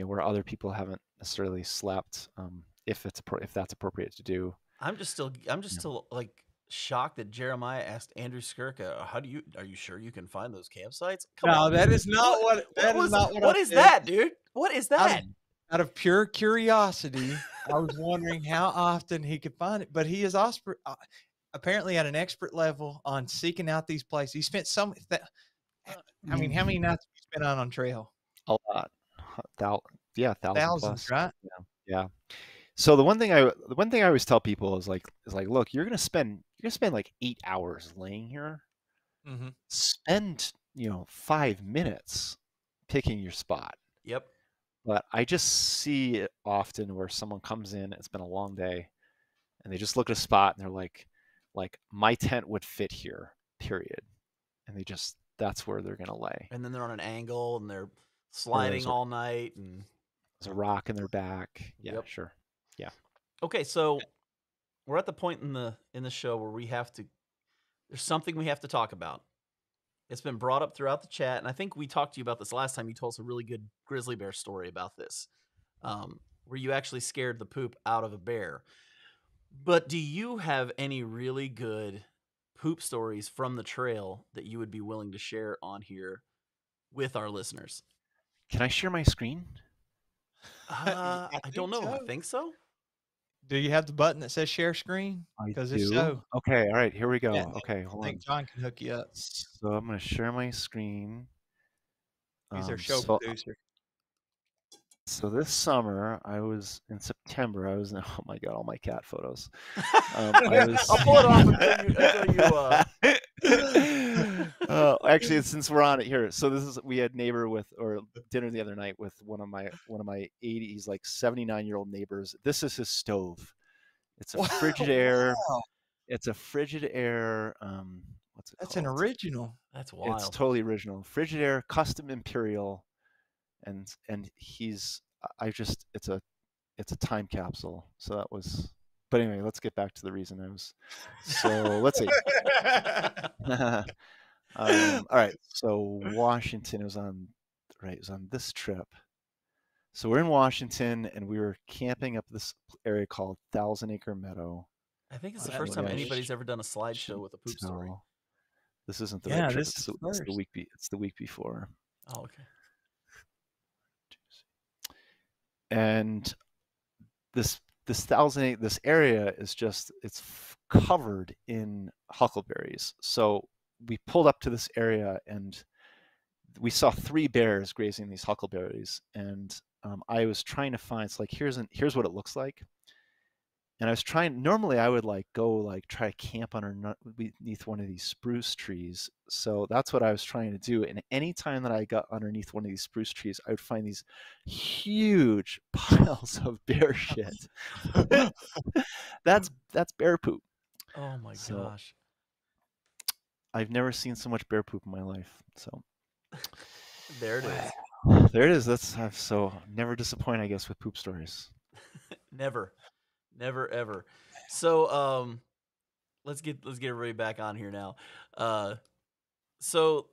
[SPEAKER 3] you know where other people haven't necessarily slept. Um, if it's if that's appropriate to do.
[SPEAKER 1] I'm just still I'm just
[SPEAKER 3] Yeah.
[SPEAKER 1] still like shocked that Jeremiah asked Andrew Skurka, "How do you? Are you sure you can find those campsites?" Come
[SPEAKER 2] No,
[SPEAKER 1] on,
[SPEAKER 2] that is not what. That is
[SPEAKER 1] was-
[SPEAKER 2] not what.
[SPEAKER 1] What
[SPEAKER 2] I
[SPEAKER 1] is
[SPEAKER 2] said.
[SPEAKER 1] that, dude? What is
[SPEAKER 2] Out
[SPEAKER 1] that?
[SPEAKER 2] of, out of pure curiosity, I was wondering how often he could find it. But he is osper- uh, apparently at an expert level on seeking out these places. He spent some. Th- I mean, how many nights have you spent out on trail?
[SPEAKER 3] A lot. Hu- Thou- yeah, thousand
[SPEAKER 2] Thousands,
[SPEAKER 3] plus.
[SPEAKER 2] right?
[SPEAKER 3] Yeah. So the one thing I the one thing I always tell people is like is like, look, you're gonna spend you're gonna spend like eight hours laying here.
[SPEAKER 2] Mm-hmm.
[SPEAKER 3] Spend you know five minutes picking your spot.
[SPEAKER 1] Yep.
[SPEAKER 3] But I just see it often where someone comes in, it's been a long day, and they just look at a spot and they're like, like my tent would fit here, period. And they just that's where they're gonna lay.
[SPEAKER 1] And then they're on an angle and they're sliding all night. And
[SPEAKER 3] There's a rock in their back. Yeah,
[SPEAKER 1] Yep.
[SPEAKER 3] sure. Yeah.
[SPEAKER 1] Okay, so we're at the point in the in the show where we have to. There's something we have to talk about. It's been brought up throughout the chat, and I think we talked to you about this last time. You told us a really good grizzly bear story about this, um, where you actually scared the poop out of a bear. But do you have any really good poop stories from the trail that you would be willing to share on here with our listeners?
[SPEAKER 3] Can I share my screen?
[SPEAKER 1] Uh, I,
[SPEAKER 2] I
[SPEAKER 1] don't
[SPEAKER 2] think
[SPEAKER 1] know. I think so.
[SPEAKER 2] Do you have the button that says share screen?
[SPEAKER 3] I
[SPEAKER 2] Because if
[SPEAKER 3] do.
[SPEAKER 2] so,
[SPEAKER 3] Okay, all right, here we go.
[SPEAKER 2] Yeah,
[SPEAKER 3] okay,
[SPEAKER 2] I
[SPEAKER 3] hold on.
[SPEAKER 2] think John can hook you up.
[SPEAKER 3] So I'm gonna share my screen.
[SPEAKER 2] He's our
[SPEAKER 3] Um,
[SPEAKER 2] show
[SPEAKER 3] so,
[SPEAKER 2] producer.
[SPEAKER 3] so this summer, I was in September. I was in, [LAUGHS] oh my god, all my cat photos. [LAUGHS] Um, I was, [LAUGHS]
[SPEAKER 1] I'll pull it off until you- until you, uh,
[SPEAKER 3] Uh, [LAUGHS] actually, since we're on it here, so this is we had neighbor with or dinner the other night with one of my one of my 80s like 79 year old neighbors. This is his stove. It's a
[SPEAKER 2] Wow,
[SPEAKER 3] Frigidaire.
[SPEAKER 2] wow,
[SPEAKER 3] It's a Frigidaire. Um, what's it
[SPEAKER 2] That's an original.
[SPEAKER 1] That's wild.
[SPEAKER 3] It's totally original. Frigidaire, custom imperial, and and he's I just it's a it's a time capsule. So that was. But anyway, let's get back to the reason I was. So let's see. [LAUGHS] [LAUGHS] um, all right. [LAUGHS] So Washington was on right. It was on this trip. So we're in Washington, and we were camping up this area called Thousand Acre Meadow.
[SPEAKER 1] I think it's the first time anybody's ever done a slideshow with a poop story.
[SPEAKER 3] This isn't the
[SPEAKER 2] Yeah,
[SPEAKER 3] right trip.
[SPEAKER 2] this
[SPEAKER 3] It's
[SPEAKER 2] is
[SPEAKER 3] the, it's the week. Be, it's the week before.
[SPEAKER 1] Oh, okay.
[SPEAKER 3] and this this thousand this area is just it's f- covered in huckleberries so we pulled up to this area and we saw three bears grazing these huckleberries and um, i was trying to find it's like here's an here's what it looks like. And i was trying normally i would like go like try to camp underneath one of these spruce trees. So that's what i was trying to do. And any time that i got underneath one of these spruce trees i would find these huge [LAUGHS] piles of bear [LAUGHS] shit. [LAUGHS] That's that's bear poop.
[SPEAKER 1] Oh my
[SPEAKER 3] So-
[SPEAKER 1] gosh.
[SPEAKER 3] I've never seen so much bear poop in my life so
[SPEAKER 1] There it is. [SIGHS]
[SPEAKER 3] there it is that's i've so never disappoint i guess with poop stories [LAUGHS]
[SPEAKER 1] Never. Never ever. So um let's get let's get everybody back on here now. Uh so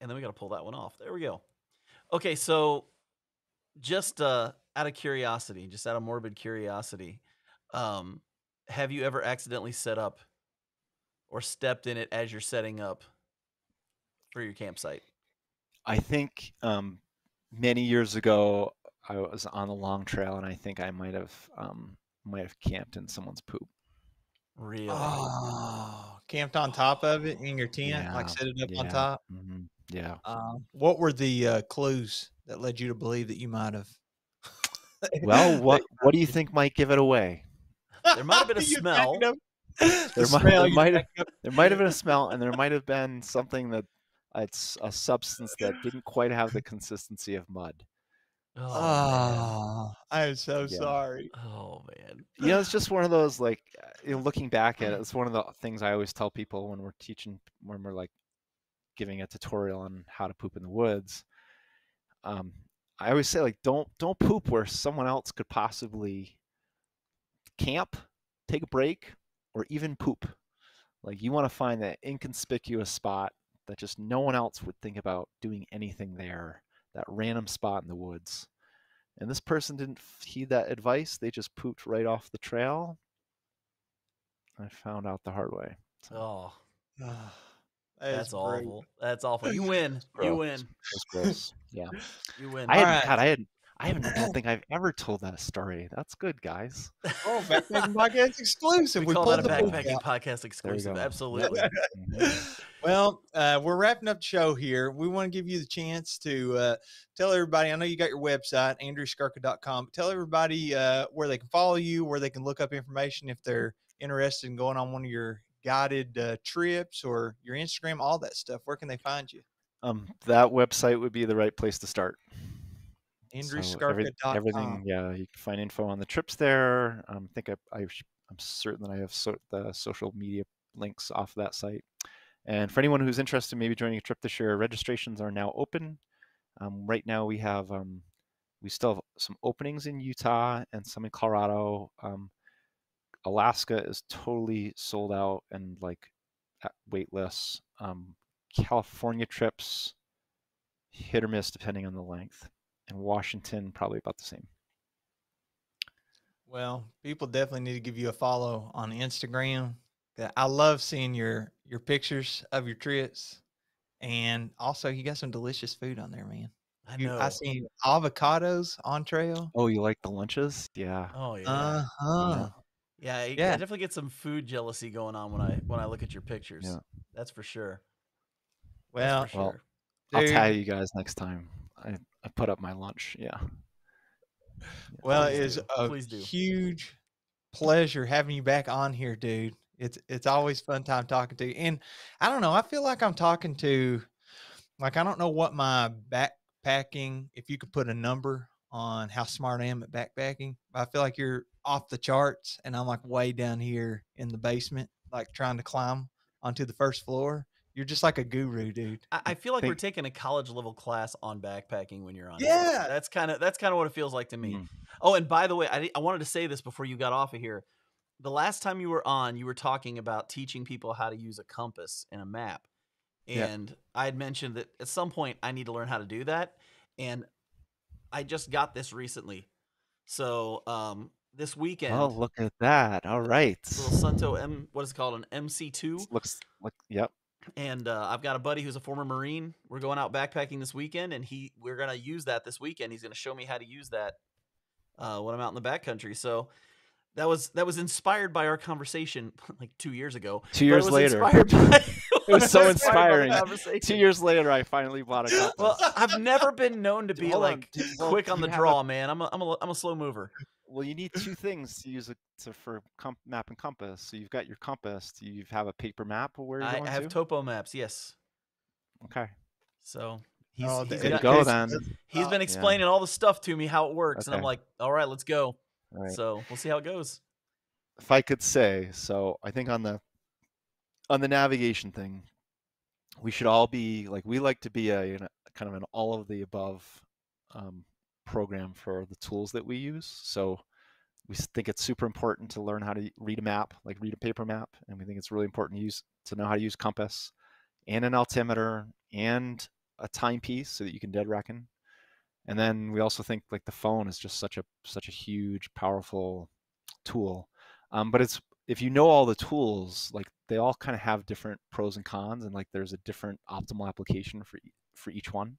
[SPEAKER 1] and then we got to pull that one off. There we go. Okay, so just uh out of curiosity, just out of morbid curiosity, um have you ever accidentally set up or stepped in it as you're setting up for your campsite?
[SPEAKER 3] I think um, many years ago I was on a long trail, and I think I might have um, might have camped in someone's poop.
[SPEAKER 1] Really?
[SPEAKER 2] Oh, camped on top of it in your tent,
[SPEAKER 3] Yeah,
[SPEAKER 2] like set it up on
[SPEAKER 3] yeah.
[SPEAKER 2] top.
[SPEAKER 3] hmm Yeah.
[SPEAKER 2] Um, what were the uh, clues that led you to believe that you might have? [LAUGHS]
[SPEAKER 3] Well, what what do you think might give it away?
[SPEAKER 1] There might have been a [LAUGHS] smell.
[SPEAKER 2] Backing [LAUGHS] up- the
[SPEAKER 3] There might- there might have- There might have been a smell, and there might have been something that it's a substance that didn't quite have the consistency of mud.
[SPEAKER 1] Oh.
[SPEAKER 2] Oh, I am so
[SPEAKER 3] Yeah.
[SPEAKER 2] sorry.
[SPEAKER 1] Oh man.
[SPEAKER 3] You know, it's just one of those like uh, you know, looking back at it. It's one of the things I always tell people when we're teaching, when we're like giving a tutorial on how to poop in the woods. Um, I always say like don't don't poop where someone else could possibly camp, take a break, or even poop. Like you want to find that inconspicuous spot that just no one else would think about doing anything there. That random spot in the woods. And this person didn't heed that advice. They just pooped right off the trail. I found out the hard way. So
[SPEAKER 1] Oh, [SIGHS]
[SPEAKER 2] Ah,
[SPEAKER 1] that's awful. That's awful. You [LAUGHS] win. You win.
[SPEAKER 3] it gross. Yeah.
[SPEAKER 1] You win.
[SPEAKER 3] I had
[SPEAKER 2] Alright.
[SPEAKER 3] God, I had I haven't [CLEARS THROAT] I don't think I've ever told that story. That's good, guys.
[SPEAKER 2] Oh, backpacking podcast exclusive.
[SPEAKER 1] we,
[SPEAKER 2] We,
[SPEAKER 1] call
[SPEAKER 2] pulled
[SPEAKER 1] that a backpacking podcast exclusive.
[SPEAKER 3] go.
[SPEAKER 1] Absolutely. [LAUGHS]
[SPEAKER 3] Mhm.
[SPEAKER 2] Well, uh, we're wrapping up the show here. We want to give you the chance to uh, tell everybody. I know you got your website, andrewskurka.com. But tell everybody uh, where they can follow you, where they can look up information if they're interested in going on one of your guided uh, trips or your Instagram, all that stuff. Where can they find you?
[SPEAKER 3] Um, that website would be the right place to start. So every- everything, yeah, you can find info on the trips there. Um, I think I, I, I'm certain that I have so, the social media links off that site. And for anyone who's interested in maybe joining a trip this year, registrations are now open. Um, right now we have um, we still have some openings in Utah and some in Colorado. Um, Alaska is totally sold out and like at wait lists. Um, California trips hit or miss depending on the length and Washington probably about the same.
[SPEAKER 2] Well, people definitely need to give you a follow on Instagram. I love seeing your your pictures of your trips, and also you got some delicious food on there, man.
[SPEAKER 1] I
[SPEAKER 2] You,
[SPEAKER 1] know.
[SPEAKER 2] I seen avocados on trail.
[SPEAKER 3] Oh, you like the lunches? Yeah.
[SPEAKER 1] Oh yeah.
[SPEAKER 2] Uh huh.
[SPEAKER 1] yeah, I, I
[SPEAKER 2] yeah.
[SPEAKER 1] definitely get some food jealousy going on when I when I look at your pictures.
[SPEAKER 3] Yeah.
[SPEAKER 1] That's for sure.
[SPEAKER 2] Well,
[SPEAKER 1] for
[SPEAKER 3] well. I'll
[SPEAKER 2] dude,
[SPEAKER 3] tag you guys next time. I, I put up my lunch. Yeah.
[SPEAKER 2] well,
[SPEAKER 1] please
[SPEAKER 2] it is a huge pleasure having you back on here, dude. It's it's always fun time talking to you, and I don't know. I feel like I'm talking to, like I don't know what my backpacking. If you could put a number on how smart I am at backpacking, I feel like you're off the charts, and I'm like way down here in the basement, like trying to climb onto the first floor. You're just like a guru, dude.
[SPEAKER 1] I, I feel like we're taking a college level class on backpacking when you're on. here.
[SPEAKER 2] Yeah.
[SPEAKER 1] that's kind of that's kind of what it feels like to me.
[SPEAKER 3] Mm.
[SPEAKER 1] Oh, and by the way, I, I wanted to say this before you got off of here. The last time you were on, you were talking about teaching people how to use a compass and a map.
[SPEAKER 3] Yeah.
[SPEAKER 1] And I had mentioned that at some point I need to learn how to do that. And I just got this recently. So um, this weekend,
[SPEAKER 3] Oh, look at that. All right.
[SPEAKER 1] little Suunto M, what is it called? An MC2
[SPEAKER 3] Looks like, yep.
[SPEAKER 1] And uh, I've got a buddy who's a former Marine. We're going out backpacking this weekend, and he we're gonna use that this weekend. He's gonna show me how to use that uh, when I'm out in the backcountry. So that was that was inspired by our conversation [LAUGHS] like two years ago.
[SPEAKER 3] Two years
[SPEAKER 1] it was
[SPEAKER 3] later.
[SPEAKER 1] inspired by- [LAUGHS] [LAUGHS]
[SPEAKER 3] It was so
[SPEAKER 1] inspired by the
[SPEAKER 3] inspiring. Two years later, I finally bought a compass.
[SPEAKER 1] Well, I've never been known to be
[SPEAKER 3] Hold
[SPEAKER 1] like
[SPEAKER 3] do- well,
[SPEAKER 1] quick on the
[SPEAKER 3] you have a-
[SPEAKER 1] draw, man. I'm a, I'm a I'm a slow mover.
[SPEAKER 3] Well, you need two [LAUGHS] things to use it to, for comp, map and compass. So you've got your compass. Do you have a paper map of where you're
[SPEAKER 1] I
[SPEAKER 3] going
[SPEAKER 1] have
[SPEAKER 3] to?
[SPEAKER 1] topo maps, yes.
[SPEAKER 3] okay.
[SPEAKER 1] So he's,
[SPEAKER 2] Oh,
[SPEAKER 1] he's
[SPEAKER 2] the-
[SPEAKER 3] Good
[SPEAKER 1] been,
[SPEAKER 3] to go
[SPEAKER 2] it's-
[SPEAKER 3] then.
[SPEAKER 1] he's
[SPEAKER 2] Oh,
[SPEAKER 1] been
[SPEAKER 3] yeah.
[SPEAKER 1] explaining all the stuff to me how it works, and I'm like, all right, let's go.
[SPEAKER 3] All right.
[SPEAKER 1] So we'll see how it goes.
[SPEAKER 3] if I could say, so I think on the on the navigation thing, we should all be like we like to be a you know, kind of an all of the above um, program for the tools that we use. So we think it's super important to learn how to read a map, like read a paper map, and we think it's really important to use to know how to use compass and an altimeter and a timepiece so that you can dead reckon. And then we also think like the phone is just such a such a huge, powerful tool. Um, but it's if you know all the tools, like they all kind of have different pros and cons, and like there's a different optimal application for for each one.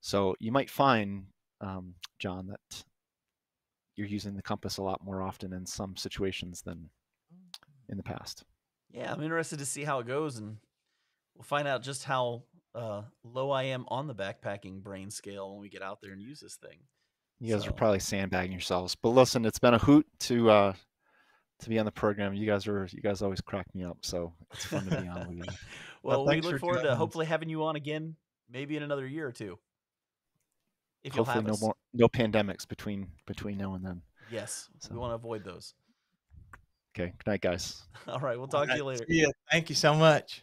[SPEAKER 3] So you might find, um, John, that you're using the compass a lot more often in some situations than in the past.
[SPEAKER 1] Yeah, I'm interested to see how it goes, and we'll find out just how uh, low I am on the backpacking brain scale when we get out there and use this thing.
[SPEAKER 3] You guys
[SPEAKER 1] So-
[SPEAKER 3] are probably sandbagging yourselves, but listen, it's been a hoot to uh, to be on the program. You guys are you guys always crack me up, so it's fun to be on with you. [LAUGHS]
[SPEAKER 1] Well, we look forward to hopefully having you on again, maybe in another year or two. If you'll
[SPEAKER 3] Hopefully,
[SPEAKER 1] have
[SPEAKER 3] no
[SPEAKER 1] us.
[SPEAKER 3] more no pandemics between between now and then.
[SPEAKER 1] Yes, we want to avoid those.
[SPEAKER 3] Okay, good night, guys. [LAUGHS]
[SPEAKER 1] All right, we'll talk to you later.
[SPEAKER 2] Yeah, thank you so much.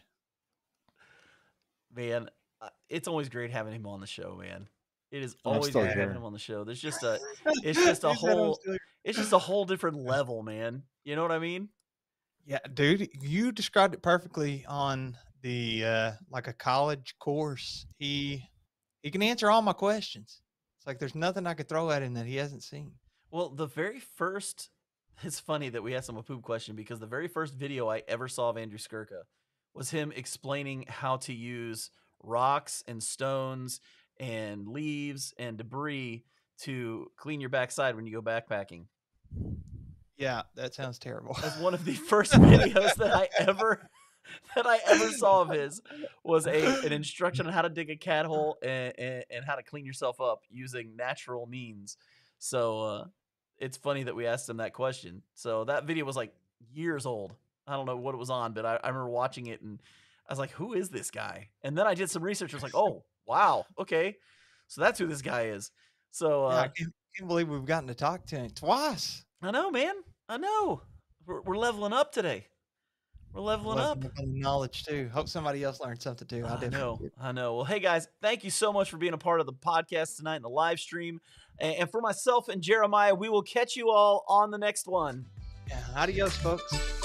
[SPEAKER 1] Man, uh, it's always great having him on the show, man. It is always
[SPEAKER 3] still
[SPEAKER 1] great having him on the show. There's just a [LAUGHS] it's just a
[SPEAKER 2] He said I'm
[SPEAKER 1] whole- it's just a whole different level, man. You know what I mean?
[SPEAKER 2] Yeah, dude, you described it perfectly on the uh like a college course. He he can answer all my questions. It's like there's nothing I could throw at him that he hasn't seen.
[SPEAKER 1] Well, the very first [LAUGHS] it's funny that we asked him a poop question because the very first video I ever saw of Andrew Skurka was him explaining how to use rocks and stones and leaves and debris to clean your backside when you go backpacking.
[SPEAKER 2] Yeah, that sounds terrible.
[SPEAKER 1] That's one of the [LAUGHS] first videos that I ever [LAUGHS] that I ever saw of his [LAUGHS] was a an instruction on how to dig a cat hole and, and, and how to clean yourself up using natural means. So uh, it's funny that we asked him that question. So that video was like years old. I don't know what it was on, but I, I remember watching it and I was like, "Who is this guy?" And then I did some research. I was like, "Oh, wow, okay, so that's who this guy is." So
[SPEAKER 2] Yeah,
[SPEAKER 1] uh,
[SPEAKER 2] I can't, can't believe we've gotten to talk to him twice.
[SPEAKER 1] I know, man. I know. We're, we're leveling up today. We're leveling up.
[SPEAKER 2] Leveling knowledge too. Hope somebody else learned something too. I,
[SPEAKER 1] I know.
[SPEAKER 2] did.
[SPEAKER 1] I know. Well, hey guys, thank you so much for being a part of the podcast tonight and the live stream. And, and for myself and Jeremiah, we will catch you all on the next one.
[SPEAKER 2] Yeah, adios, folks.